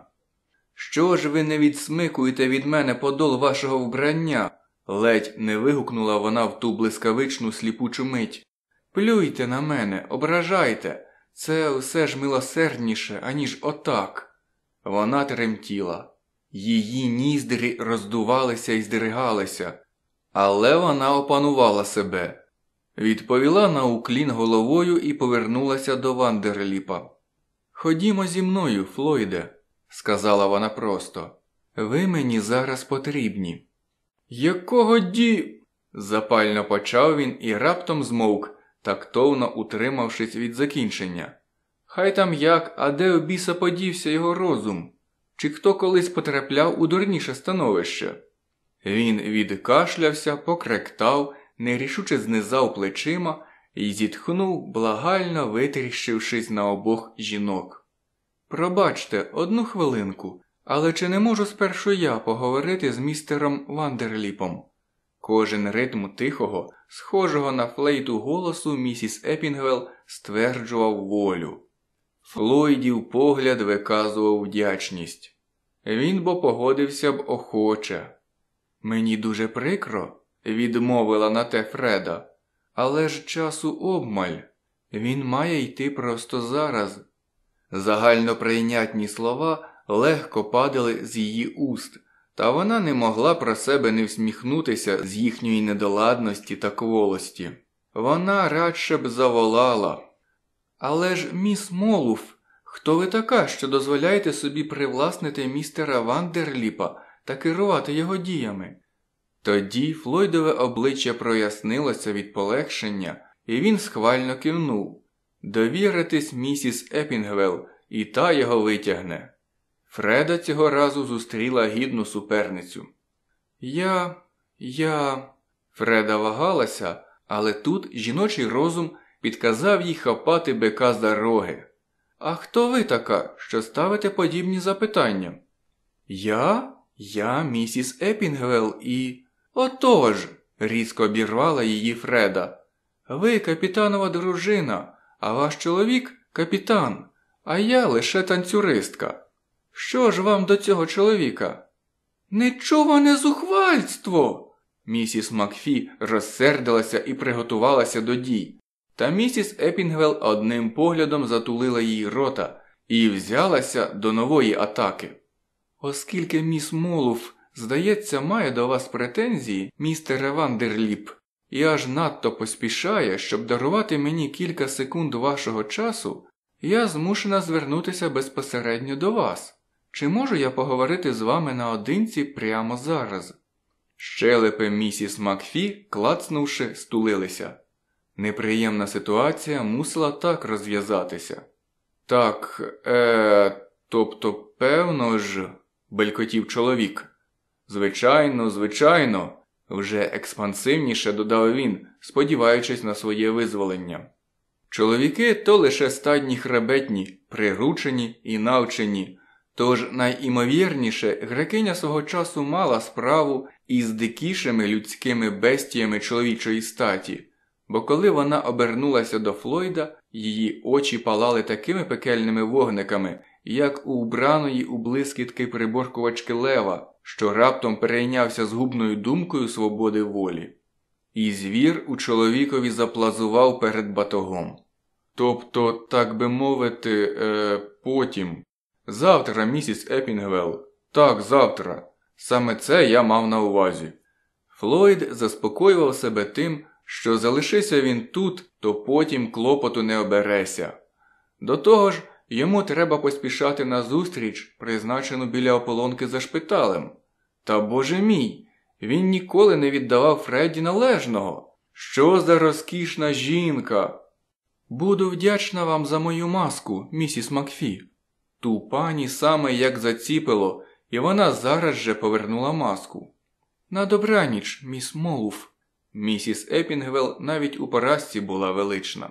Що ж ви не відсмикуєте від мене подол вашого вбрання? ледь не вигукнула вона в ту блискавичну сліпучу мить. Плюйте на мене, ображайте, це все ж милосердніше, аніж отак. Вона тремтіла, її ніздрі роздувалися і здригалися, але вона опанувала себе, відповіла на уклін головою і повернулася до Вандерліпа. Ходімо зі мною, Флойде, сказала вона просто. Ви мені зараз потрібні. Якого ді. запально почав він і раптом змовк, тактовно утримавшись від закінчення. Хай там як, а де у біса подівся його розум? Чи хто колись потрапляв у дурніше становище? Він відкашлявся, покректав, нерішуче знизав плечима і зітхнув, благально витріщившись на обох жінок. Пробачте, одну хвилинку, але чи не можу спершу я поговорити з містером Вандерліпом? Кожен ритм тихого, схожого на флейту голосу місіс Епінгвелл стверджував волю. Флойдів погляд виказував вдячність. Він бо погодився б охоче. Мені дуже прикро, відмовила на те Фреда, але ж часу обмаль. Він має йти просто зараз. Загальноприйнятні слова легко падали з її уст, та вона не могла про себе не всміхнутися з їхньої недоладності та кволості. Вона радше б заволала. Але ж, міс Молуф, хто ви така, що дозволяєте собі привласнити містера Вандерліпа та керувати його діями? Тоді Флойдове обличчя прояснилося від полегшення, і він схвально кивнув довіритись місіс Епінгвелл, і та його витягне. Фреда цього разу зустріла гідну суперницю. Я, я. Фреда вагалася, але тут жіночий розум підказав їй хапати бика за роги. А хто ви така, що ставите подібні запитання? Я? Я місіс Епінгвелл і. Отож, різко обірвала її Фреда. Ви капітанова дружина, а ваш чоловік капітан, а я лише танцюристка. Що ж вам до цього чоловіка? Нечуване зухвальство. Місіс Макфі розсердилася і приготувалася до дій, та місіс Епінгвелл одним поглядом затулила їй рота і взялася до нової атаки. Оскільки міс Молуф, здається, має до вас претензії, містере Вандерліп, і аж надто поспішає, щоб дарувати мені кілька секунд вашого часу, я змушена звернутися безпосередньо до вас. Чи можу я поговорити з вами наодинці прямо зараз? Щелепи місіс Макфі, клацнувши, стулилися. Неприємна ситуація мусила так розв'язатися. Так, е, тобто, певно ж, белькотів чоловік. Звичайно, звичайно, вже експансивніше додав він, сподіваючись на своє визволення. Чоловіки то лише стадні хребетні, приручені і навчені, тож найімовірніше грекиня свого часу мала справу із дикішими людськими бестіями чоловічої статі, бо коли вона обернулася до Флойда, її очі палали такими пекельними вогниками, як у вбраної у блискітки приборкувачки лева, що раптом перейнявся згубною думкою свободи волі. І звір у чоловікові заплазував перед батогом. Тобто, так би мовити, е, потім. Завтра, місіс Епінгвелл. Так, завтра. Саме це я мав на увазі. Флойд заспокоював себе тим, що залишися він тут, то потім клопоту не обереся. До того ж, йому треба поспішати на зустріч, призначену біля ополонки за шпиталем. Та боже мій, він ніколи не віддавав Фредді належного. Що за розкішна жінка? Буду вдячна вам за мою маску, місіс Макфі. Ту пані саме як заціпило, і вона зараз же повернула маску. На добраніч, міс Молуф. Місіс Епінгвелл навіть у поразці була велична.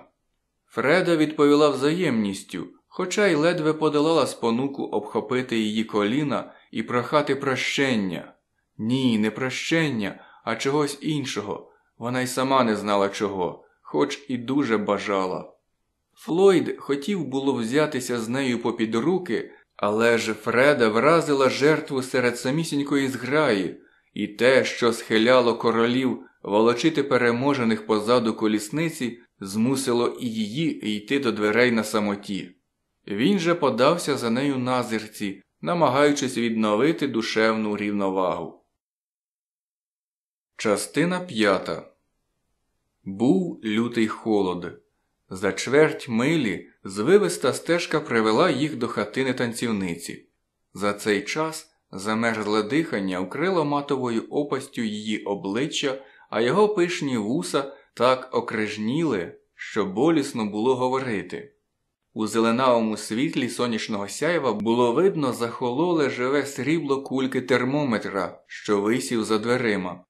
Фреда відповіла взаємністю, хоча й ледве подолала спонуку обхопити її коліна і прохати прощення. Ні, не прощення, а чогось іншого. Вона й сама не знала чого, хоч і дуже бажала. Флойд хотів було взятися з нею попід руки, але ж Фреда вразила жертву серед самісінької зграї, і те, що схиляло королів волочити переможених позаду колісниці, змусило і її йти до дверей на самоті. Він же подався за нею назирці, намагаючись відновити душевну рівновагу. Частина п'ята Був лютий холод. За чверть милі звивиста стежка привела їх до хатини танцівниці. За цей час замерзле дихання вкрило матовою опастю її обличчя, а його пишні вуса так окрижніли, що болісно було говорити. У зеленавому світлі сонячного сяйва було видно захололе живе срібло кульки термометра, що висів за дверима.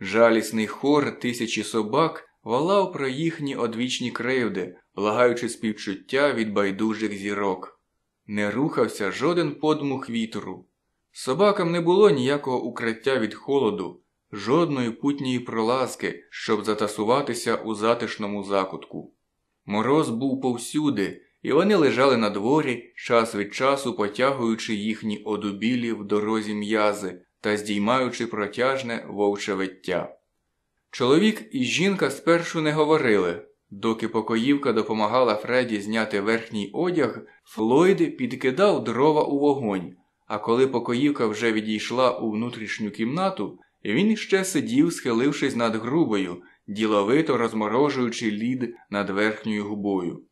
Жалісний хор тисячі собак волав про їхні одвічні кривди, благаючи співчуття від байдужих зірок. Не рухався жоден подмух вітру. Собакам не було ніякого укриття від холоду, жодної путньої пролазки, щоб затасуватися у затишному закутку. Мороз був повсюди, і вони лежали на дворі, час від часу потягуючи їхні одубілі в дорозі м'язи та здіймаючи протяжне вовче виття. Чоловік і жінка спершу не говорили. Доки покоївка допомагала Фреді зняти верхній одяг, Флойд підкидав дрова у вогонь, а коли покоївка вже відійшла у внутрішню кімнату, він ще сидів, схилившись над грубою, діловито розморожуючи лід над верхньою губою.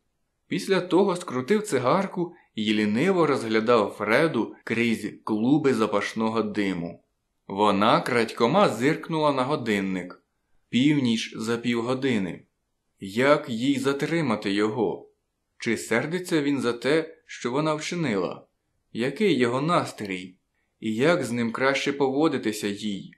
Після того скрутив цигарку і ліниво розглядав Фреду крізь клуби запашного диму. Вона крадькома зиркнула на годинник північ за півгодини. Як їй затримати його? Чи сердиться він за те, що вона вчинила? Який його настрій? І як з ним краще поводитися їй?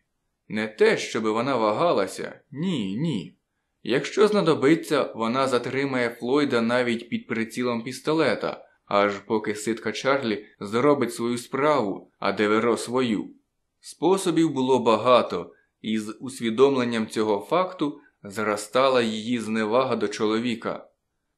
Не те, щоб вона вагалася, ні, ні. Якщо знадобиться, вона затримає Флойда навіть під прицілом пістолета, аж поки ситка Чарлі зробить свою справу, а Деверо свою. Способів було багато, і з усвідомленням цього факту зростала її зневага до чоловіка.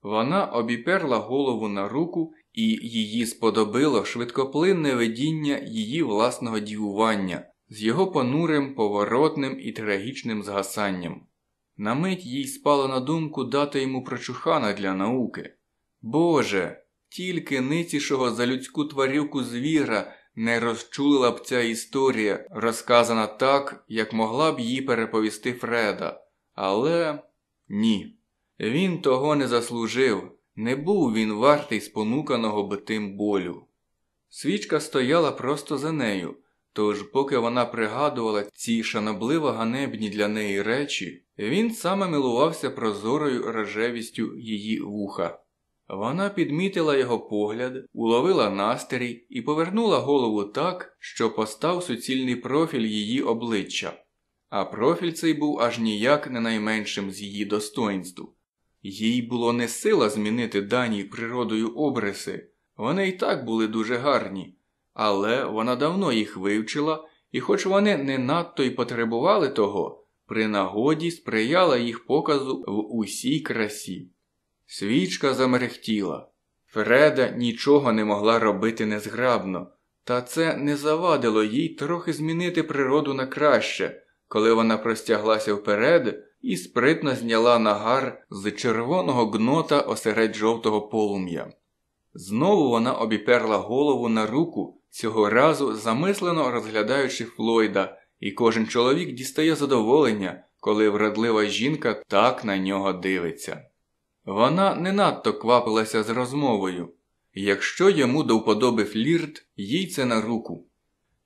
Вона обіперла голову на руку, і її сподобило швидкоплинне видіння її власного дівування з його понурим, поворотним і трагічним згасанням. На мить їй спало на думку дати йому прочухана для науки. Боже, тільки ницішого за людську тварюку звіра не розчулила б ця історія, розказана так, як могла б її переповісти Фреда. Але ні. Він того не заслужив, не був він вартий спонуканого битим болю. Свічка стояла просто за нею, тож, поки вона пригадувала ці шанобливо ганебні для неї речі, він саме милувався прозорою рожевістю її вуха. Вона підмітила його погляд, уловила настрій і повернула голову так, що постав суцільний профіль її обличчя, а профіль цей був аж ніяк не найменшим з її достоинств. Їй було не сила змінити дані природою обриси, вони й так були дуже гарні, але вона давно їх вивчила, і, хоч вони не надто й потребували того, при нагоді сприяла їх показу в усій красі. Свічка замерехтіла. Фреда нічого не могла робити незграбно, та це не завадило їй трохи змінити природу на краще, коли вона простяглася вперед і спритно зняла нагар з червоного гнота осеред жовтого полум'я. Знову вона обіперла голову на руку, цього разу замислено розглядаючи Флойда, і кожен чоловік дістає задоволення, коли вродлива жінка так на нього дивиться. Вона не надто квапилася з розмовою, якщо йому до вподоби флірт, їй це на руку.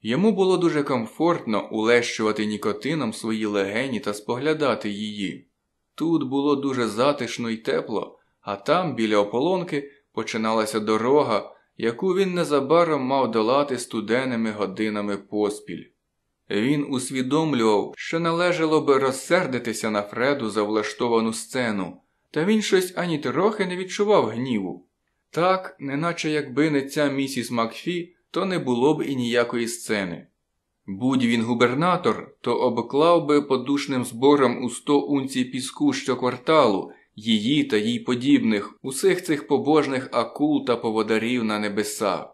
Йому було дуже комфортно улещувати нікотином свої легені та споглядати її. Тут було дуже затишно і тепло, а там, біля ополонки, починалася дорога, яку він незабаром мав долати студенними годинами поспіль. Він усвідомлював, що належало би розсердитися на Фреду за влаштовану сцену. Та він щось ані трохи не відчував гніву. Так, неначе якби не ця місіс Макфі, то не було б і ніякої сцени. Будь він губернатор, то обклав би подушним збором у сто унцій піску щокварталу, її та їй подібних, усіх цих побожних акул та поводарів на небеса.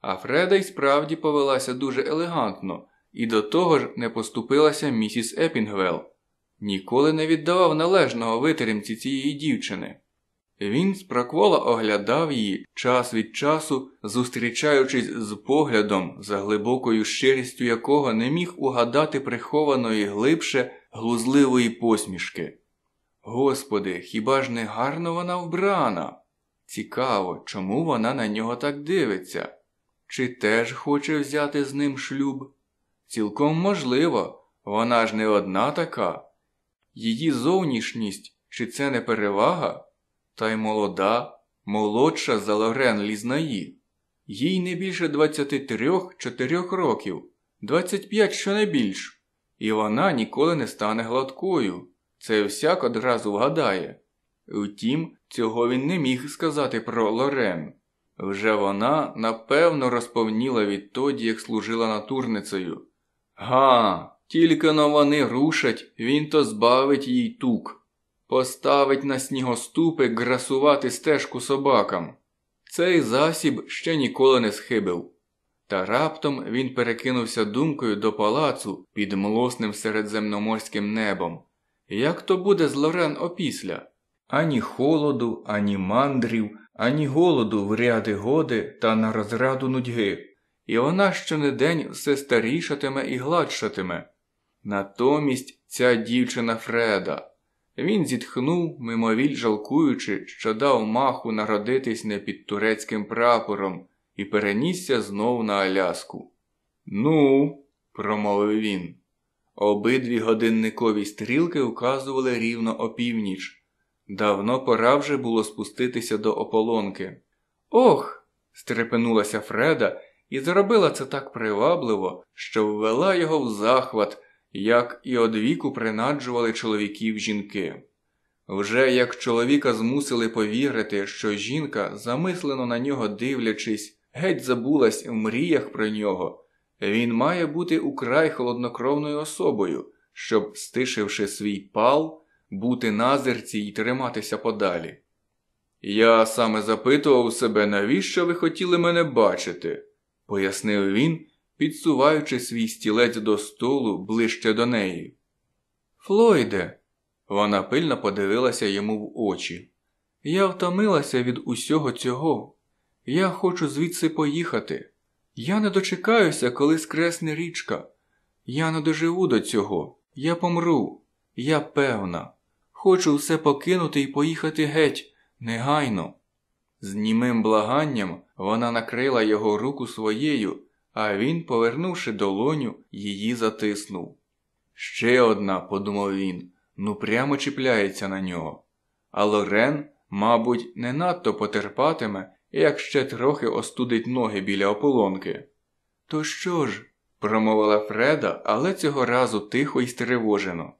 А Фреда й справді повелася дуже елегантно, і до того ж не поступилася місіс Епінгвелл ніколи не віддавав належного витримці цієї дівчини. Він спроквола оглядав її час від часу, зустрічаючись з поглядом, за глибокою щирістю якого не міг угадати прихованої глибше глузливої посмішки. Господи, хіба ж не гарно вона вбрана? Цікаво, чому вона на нього так дивиться? чи теж хоче взяти з ним шлюб? Цілком можливо, вона ж не одна така. Її зовнішність чи це не перевага? Та й молода, молодша за Лорен Лізнаї. Їй не більше 23-4 років, 25 щонайбільш. І вона ніколи не стане гладкою. Це всяк одразу вгадає. Втім, цього він не міг сказати про Лорен. Вже вона напевно розповніла відтоді, як служила натурницею. Га, тільки но вони рушать, він то збавить їй тук, поставить на снігоступи грасувати стежку собакам. Цей засіб ще ніколи не схибив. Та раптом він перекинувся думкою до палацу під млосним середземноморським небом. Як то буде з Лорен опісля? Ані холоду, ані мандрів, ані голоду в ряди годи та на розраду нудьги, і вона щонедень все старішатиме і гладшатиме. Натомість ця дівчина Фреда. Він зітхнув, мимовіль жалкуючи, що дав маху народитись не під турецьким прапором, і перенісся знов на Аляску. Ну, промовив він. Обидві годинникові стрілки вказували рівно опівніч. Давно пора вже було спуститися до ополонки. Ох! стрепенулася Фреда і зробила це так привабливо, що ввела його в захват, як і одвіку принаджували чоловіків жінки. Вже як чоловіка змусили повірити, що жінка, замислено на нього дивлячись, геть забулась в мріях про нього, він має бути украй холоднокровною особою, щоб, стишивши свій пал, бути на зерці і триматися подалі. Я саме запитував себе, навіщо ви хотіли мене бачити, пояснив він, підсуваючи свій стілець до столу ближче до неї. Флойде, вона пильно подивилася йому в очі. Я втомилася від усього цього. Я хочу звідси поїхати. Я не дочекаюся, коли скресне річка. Я не доживу до цього. Я помру. Я певна. Хочу все покинути і поїхати геть, негайно. З німим благанням вона накрила його руку своєю, а він, повернувши долоню, її затиснув. Ще одна, подумав він, ну прямо чіпляється на нього. А Лорен, мабуть, не надто потерпатиме, як ще трохи остудить ноги біля ополонки. То що ж? промовила Фреда, але цього разу тихо і стривожено.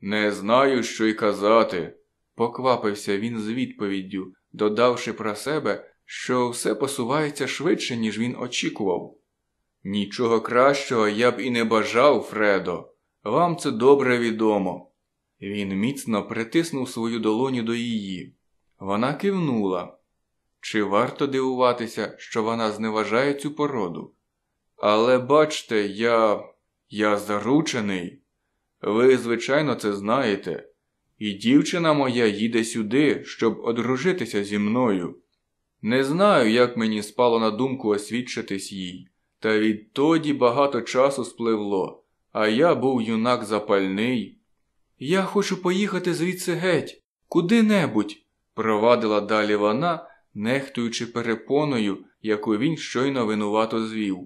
Не знаю, що й казати, поквапився він з відповіддю, додавши про себе, що все посувається швидше, ніж він очікував. Нічого кращого я б і не бажав, Фредо, вам це добре відомо. Він міцно притиснув свою долоню до її. Вона кивнула. Чи варто дивуватися, що вона зневажає цю породу? Але бачте, я. я заручений. Ви, звичайно, це знаєте, і дівчина моя їде сюди, щоб одружитися зі мною. Не знаю, як мені спало на думку освідчитись їй, та відтоді багато часу спливло, а я був юнак запальний. Я хочу поїхати звідси геть, куди-небудь, провадила далі вона, нехтуючи перепоною, яку він щойно винувато звів.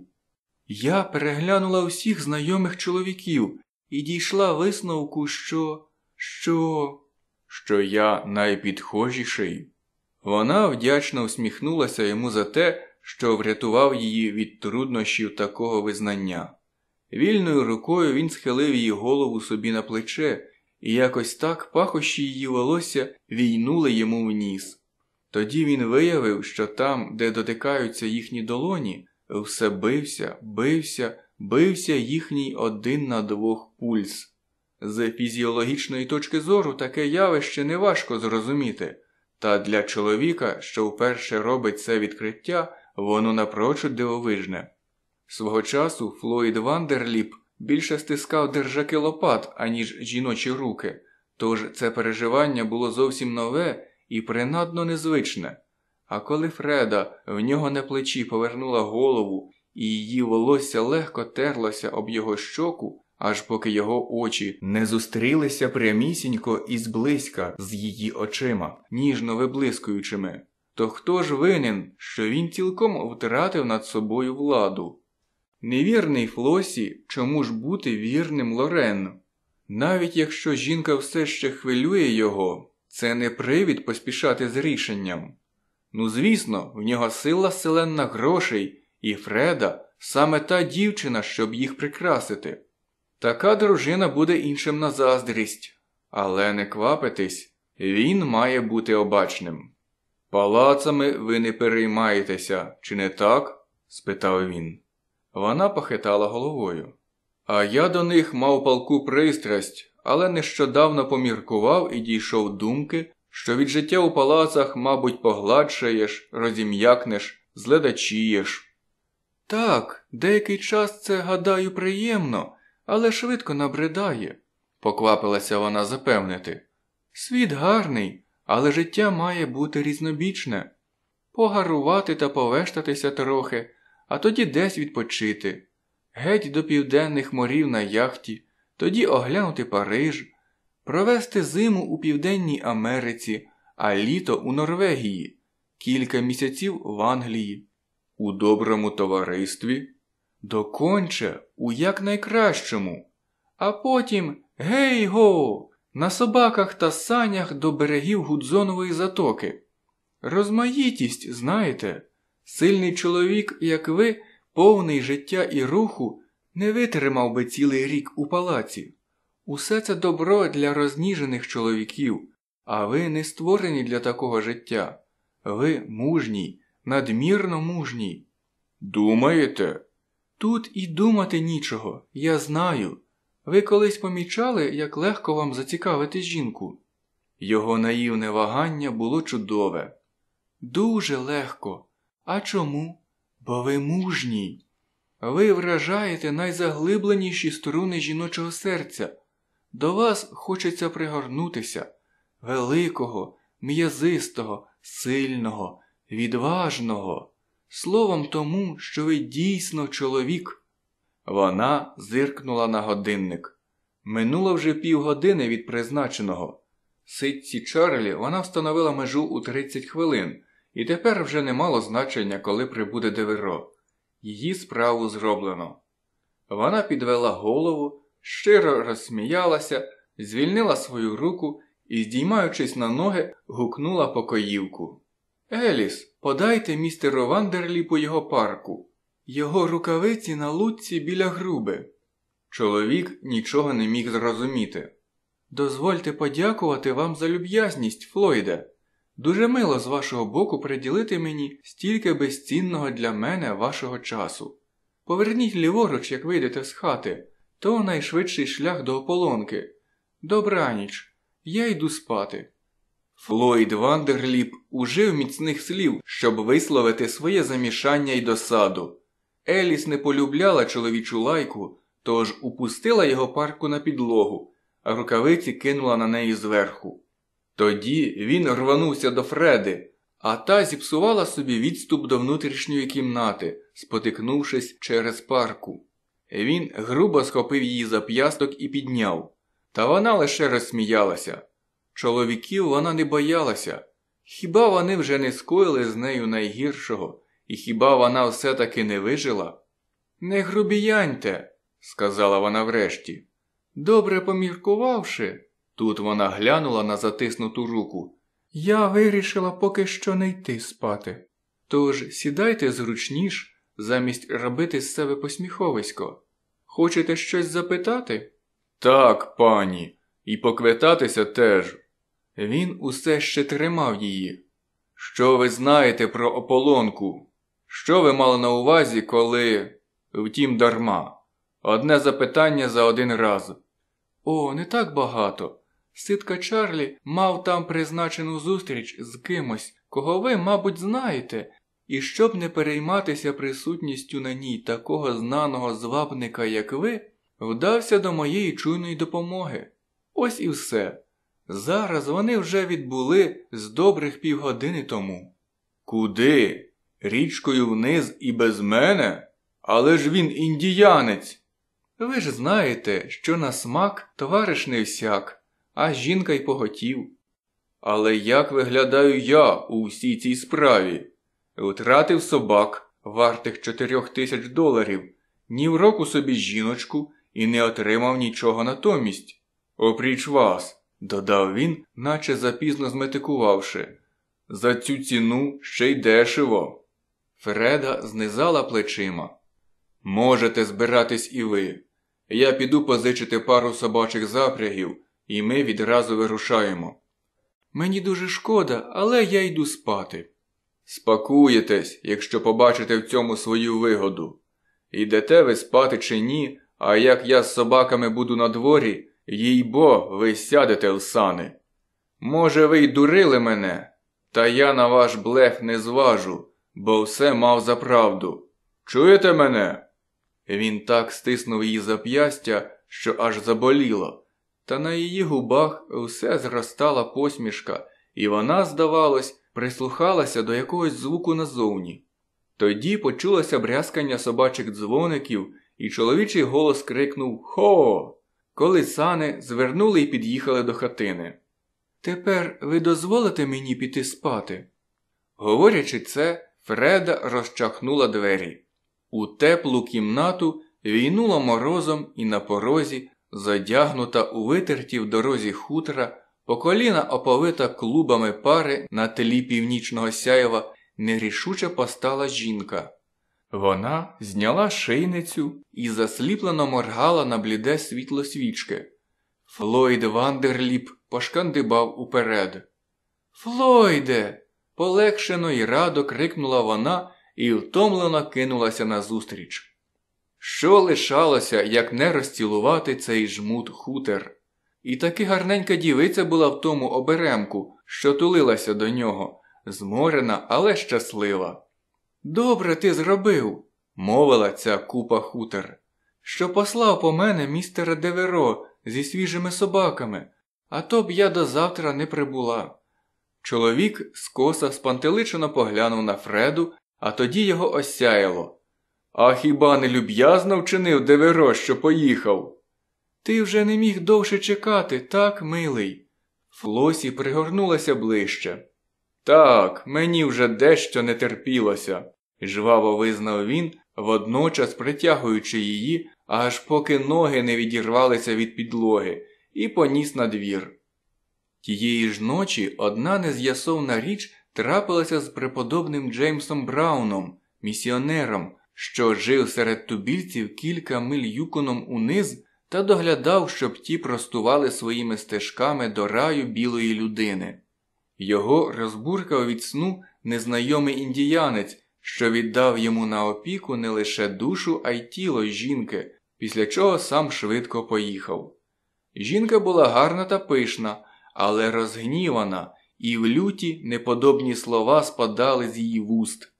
Я переглянула усіх знайомих чоловіків і дійшла висновку, що. що. що я найпідхожіший. Вона вдячно усміхнулася йому за те, що врятував її від труднощів такого визнання. Вільною рукою він схилив її голову собі на плече, і якось так пахощі її волосся війнули йому в ніс. Тоді він виявив, що там, де дотикаються їхні долоні, все бився, бився, бився їхній один на двох пульс. З фізіологічної точки зору таке явище неважко зрозуміти, та для чоловіка, що вперше робить це відкриття, воно напрочуд дивовижне. Свого часу Флойд Вандерліп більше стискав держаки лопат, аніж жіночі руки, тож це переживання було зовсім нове і принадно незвичне. А коли Фреда в нього на плечі повернула голову і її волосся легко терлося об його щоку, аж поки його очі не зустрілися прямісінько і зблизька з її очима, ніжно виблискуючими, то хто ж винен, що він цілком втратив над собою владу? Невірний Флосі, чому ж бути вірним Лорен? Навіть якщо жінка все ще хвилює його, це не привід поспішати з рішенням. Ну, звісно, в нього сила селенна грошей, і Фреда саме та дівчина, щоб їх прикрасити. Така дружина буде іншим на заздрість, але не квапитись, він має бути обачним. Палацами ви не переймаєтеся, чи не так? спитав він. Вона похитала головою. А я до них мав палку пристрасть, але нещодавно поміркував і дійшов думки, що від життя у палацах, мабуть, погладшаєш, розім'якнеш, зледачієш. Так, деякий час це, гадаю, приємно, але швидко набридає, поквапилася вона запевнити. Світ гарний, але життя має бути різнобічне. Погарувати та повештатися трохи, а тоді десь відпочити, геть до південних морів на яхті, тоді оглянути Париж, провести зиму у Південній Америці, а літо у Норвегії, кілька місяців в Англії, у доброму товаристві, доконче у якнайкращому, а потім гей го! На собаках та санях до берегів Гудзонової затоки. Розмаїтість, знаєте, сильний чоловік, як ви, повний життя і руху, не витримав би цілий рік у палаці. Усе це добро для розніжених чоловіків, а ви не створені для такого життя. Ви мужній, надмірно мужній. Думаєте? Тут і думати нічого, я знаю. Ви колись помічали, як легко вам зацікавити жінку? Його наївне вагання було чудове. Дуже легко. А чому? Бо ви мужній. Ви вражаєте найзаглибленіші струни жіночого серця. До вас хочеться пригорнутися, великого, м'язистого, сильного, відважного, словом тому, що ви дійсно чоловік. Вона зиркнула на годинник. Минуло вже півгодини від призначеного. Ситці Чарлі вона встановила межу у 30 хвилин, і тепер вже не мало значення, коли прибуде Деверо. Її справу зроблено. Вона підвела голову, щиро розсміялася, звільнила свою руку і, здіймаючись на ноги, гукнула покоївку. Еліс, подайте містеру Вандерлі по його парку. Його рукавиці на лутці біля груби. Чоловік нічого не міг зрозуміти. Дозвольте подякувати вам за люб'язність, Флойде. Дуже мило з вашого боку приділити мені стільки безцінного для мене вашого часу. Поверніть ліворуч, як вийдете з хати, то найшвидший шлях до ополонки. Добраніч, я йду спати. Флойд Вандерліп ужив міцних слів, щоб висловити своє замішання й досаду. Еліс не полюбляла чоловічу лайку, тож упустила його парку на підлогу, а рукавиці кинула на неї зверху. Тоді він рванувся до Фреди, а та зіпсувала собі відступ до внутрішньої кімнати, спотикнувшись через парку. Він грубо схопив її за п'ясток і підняв, та вона лише розсміялася. Чоловіків вона не боялася. Хіба вони вже не скоїли з нею найгіршого, і хіба вона все таки не вижила? Не грубіяньте, сказала вона врешті. Добре поміркувавши, тут вона глянула на затиснуту руку. Я вирішила поки що не йти спати. Тож сідайте зручніш, замість робити з себе посміховисько. Хочете щось запитати? Так, пані, і поквитатися теж. Він усе ще тримав її. Що ви знаєте про ополонку? Що ви мали на увазі, коли. Втім, дарма. Одне запитання за один раз. О, не так багато. Ситка Чарлі мав там призначену зустріч з кимось, кого ви, мабуть, знаєте, і щоб не перейматися присутністю на ній такого знаного звабника, як ви, вдався до моєї чуйної допомоги. Ось і все. Зараз вони вже відбули з добрих півгодини тому. Куди? Річкою вниз і без мене? Але ж він індіянець. Ви ж знаєте, що на смак товариш не всяк, а жінка й поготів. Але як виглядаю я у всій цій справі? Втратив собак, вартих чотирьох тисяч доларів, ні в року собі жіночку і не отримав нічого натомість. Опріч вас, додав він, наче запізно зметикувавши. За цю ціну ще й дешево. Фреда знизала плечима. Можете збиратись і ви. Я піду позичити пару собачих запрягів, і ми відразу вирушаємо. Мені дуже шкода, але я йду спати. Спакуєтесь, якщо побачите в цьому свою вигоду. Йдете ви спати чи ні, а як я з собаками буду на дворі, їй бо, ви сядете в сани. Може, ви й дурили мене, та я на ваш блеф не зважу, бо все мав за правду. Чуєте мене? Він так стиснув її зап'ястя, що аж заболіло, та на її губах все зростала посмішка, і вона, здавалось, прислухалася до якогось звуку назовні. Тоді почулося брязкання собачих дзвоників, і чоловічий голос крикнув Хо! коли сани звернули і під'їхали до хатини. Тепер ви дозволите мені піти спати? Говорячи це, Фреда розчахнула двері. У теплу кімнату війнуло морозом і на порозі, задягнута у витерті в дорозі хутра, по коліна оповита клубами пари на тлі північного сяєва, нерішуче постала жінка. Вона зняла шийницю і засліплено моргала на бліде світло свічки. Флойд Вандерліп пошкандибав уперед. Флойде. полегшено й радо крикнула вона і втомлено кинулася назустріч. Що лишалося, як не розцілувати цей жмут хутер? І таки гарненька дівиця була в тому оберемку, що тулилася до нього, зморена, але щаслива. Добре ти зробив, мовила ця купа хутер, що послав по мене містера Деверо зі свіжими собаками, а то б я до завтра не прибула. Чоловік скоса спантеличено поглянув на Фреду, а тоді його осяяло. А хіба не люб'язно вчинив Деверо, що поїхав? Ти вже не міг довше чекати, так, милий. Флосі пригорнулася ближче. Так, мені вже дещо не терпілося, жваво визнав він, водночас притягуючи її, аж поки ноги не відірвалися від підлоги, і поніс на двір. Тієї ж ночі одна нез'ясовна річ трапилася з преподобним Джеймсом Брауном, місіонером, що жив серед тубільців кілька миль юконом униз та доглядав, щоб ті простували своїми стежками до раю білої людини. Його розбуркав від сну незнайомий індіянець, що віддав йому на опіку не лише душу, а й тіло жінки, після чого сам швидко поїхав. Жінка була гарна та пишна, але розгнівана, і в люті неподобні слова спадали з її вуст.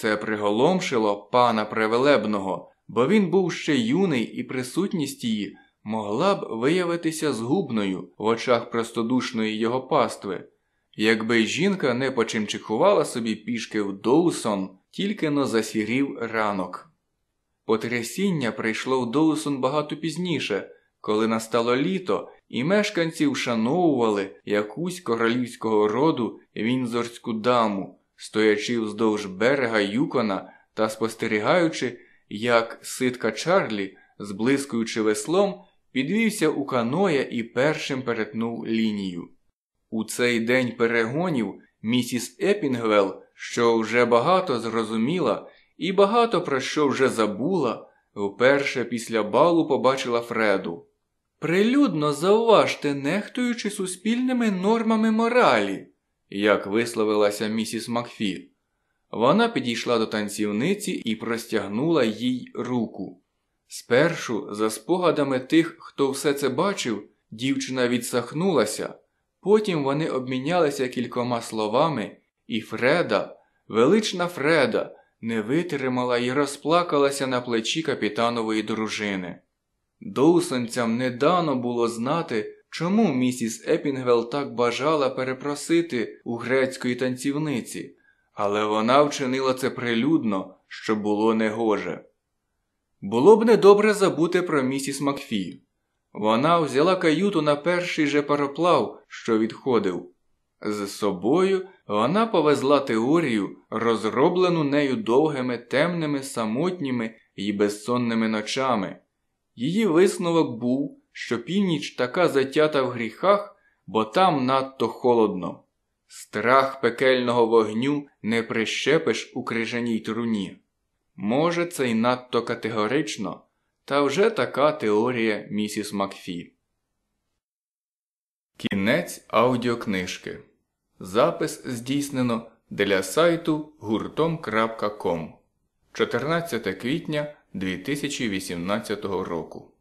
Це приголомшило пана Превелебного, бо він був ще юний і присутність її могла б виявитися згубною в очах простодушної його пастви, якби жінка не почимчикувала собі пішки в Доусон, тільки но засірів ранок. Потрясіння прийшло в Доусон багато пізніше, коли настало літо, і мешканці вшановували якусь королівського роду вінзорську даму, стоячи вздовж берега Юкона та спостерігаючи, як Ситка Чарлі, зблискуючи веслом, підвівся у каное і першим перетнув лінію. У цей день перегонів місіс Епінгвелл, що вже багато зрозуміла і багато про що вже забула, вперше після балу побачила Фреду. Прилюдно зауважте, нехтуючи суспільними нормами моралі, як висловилася місіс Макфі. Вона підійшла до танцівниці і простягнула їй руку. Спершу, за спогадами тих, хто все це бачив, дівчина відсахнулася, потім вони обмінялися кількома словами, і Фреда, велична Фреда, не витримала і розплакалася на плечі капітанової дружини. Доусонцям не дано було знати, чому місіс Епінгвелл так бажала перепросити у грецької танцівниці, але вона вчинила це прилюдно, що було негоже. Було б недобре забути про місіс Макфі. Вона взяла каюту на перший же пароплав, що відходив. З собою вона повезла теорію, розроблену нею довгими темними, самотніми і безсонними ночами. Її висновок був, що північ така затята в гріхах, бо там надто холодно. Страх пекельного вогню не прищепиш у крижаній труні. Може, це й надто категорично, та вже така теорія місіс Макфі. Кінець аудіокнижки. Запис здійснено для сайту гуртом.ком 14 квітня 2018 року.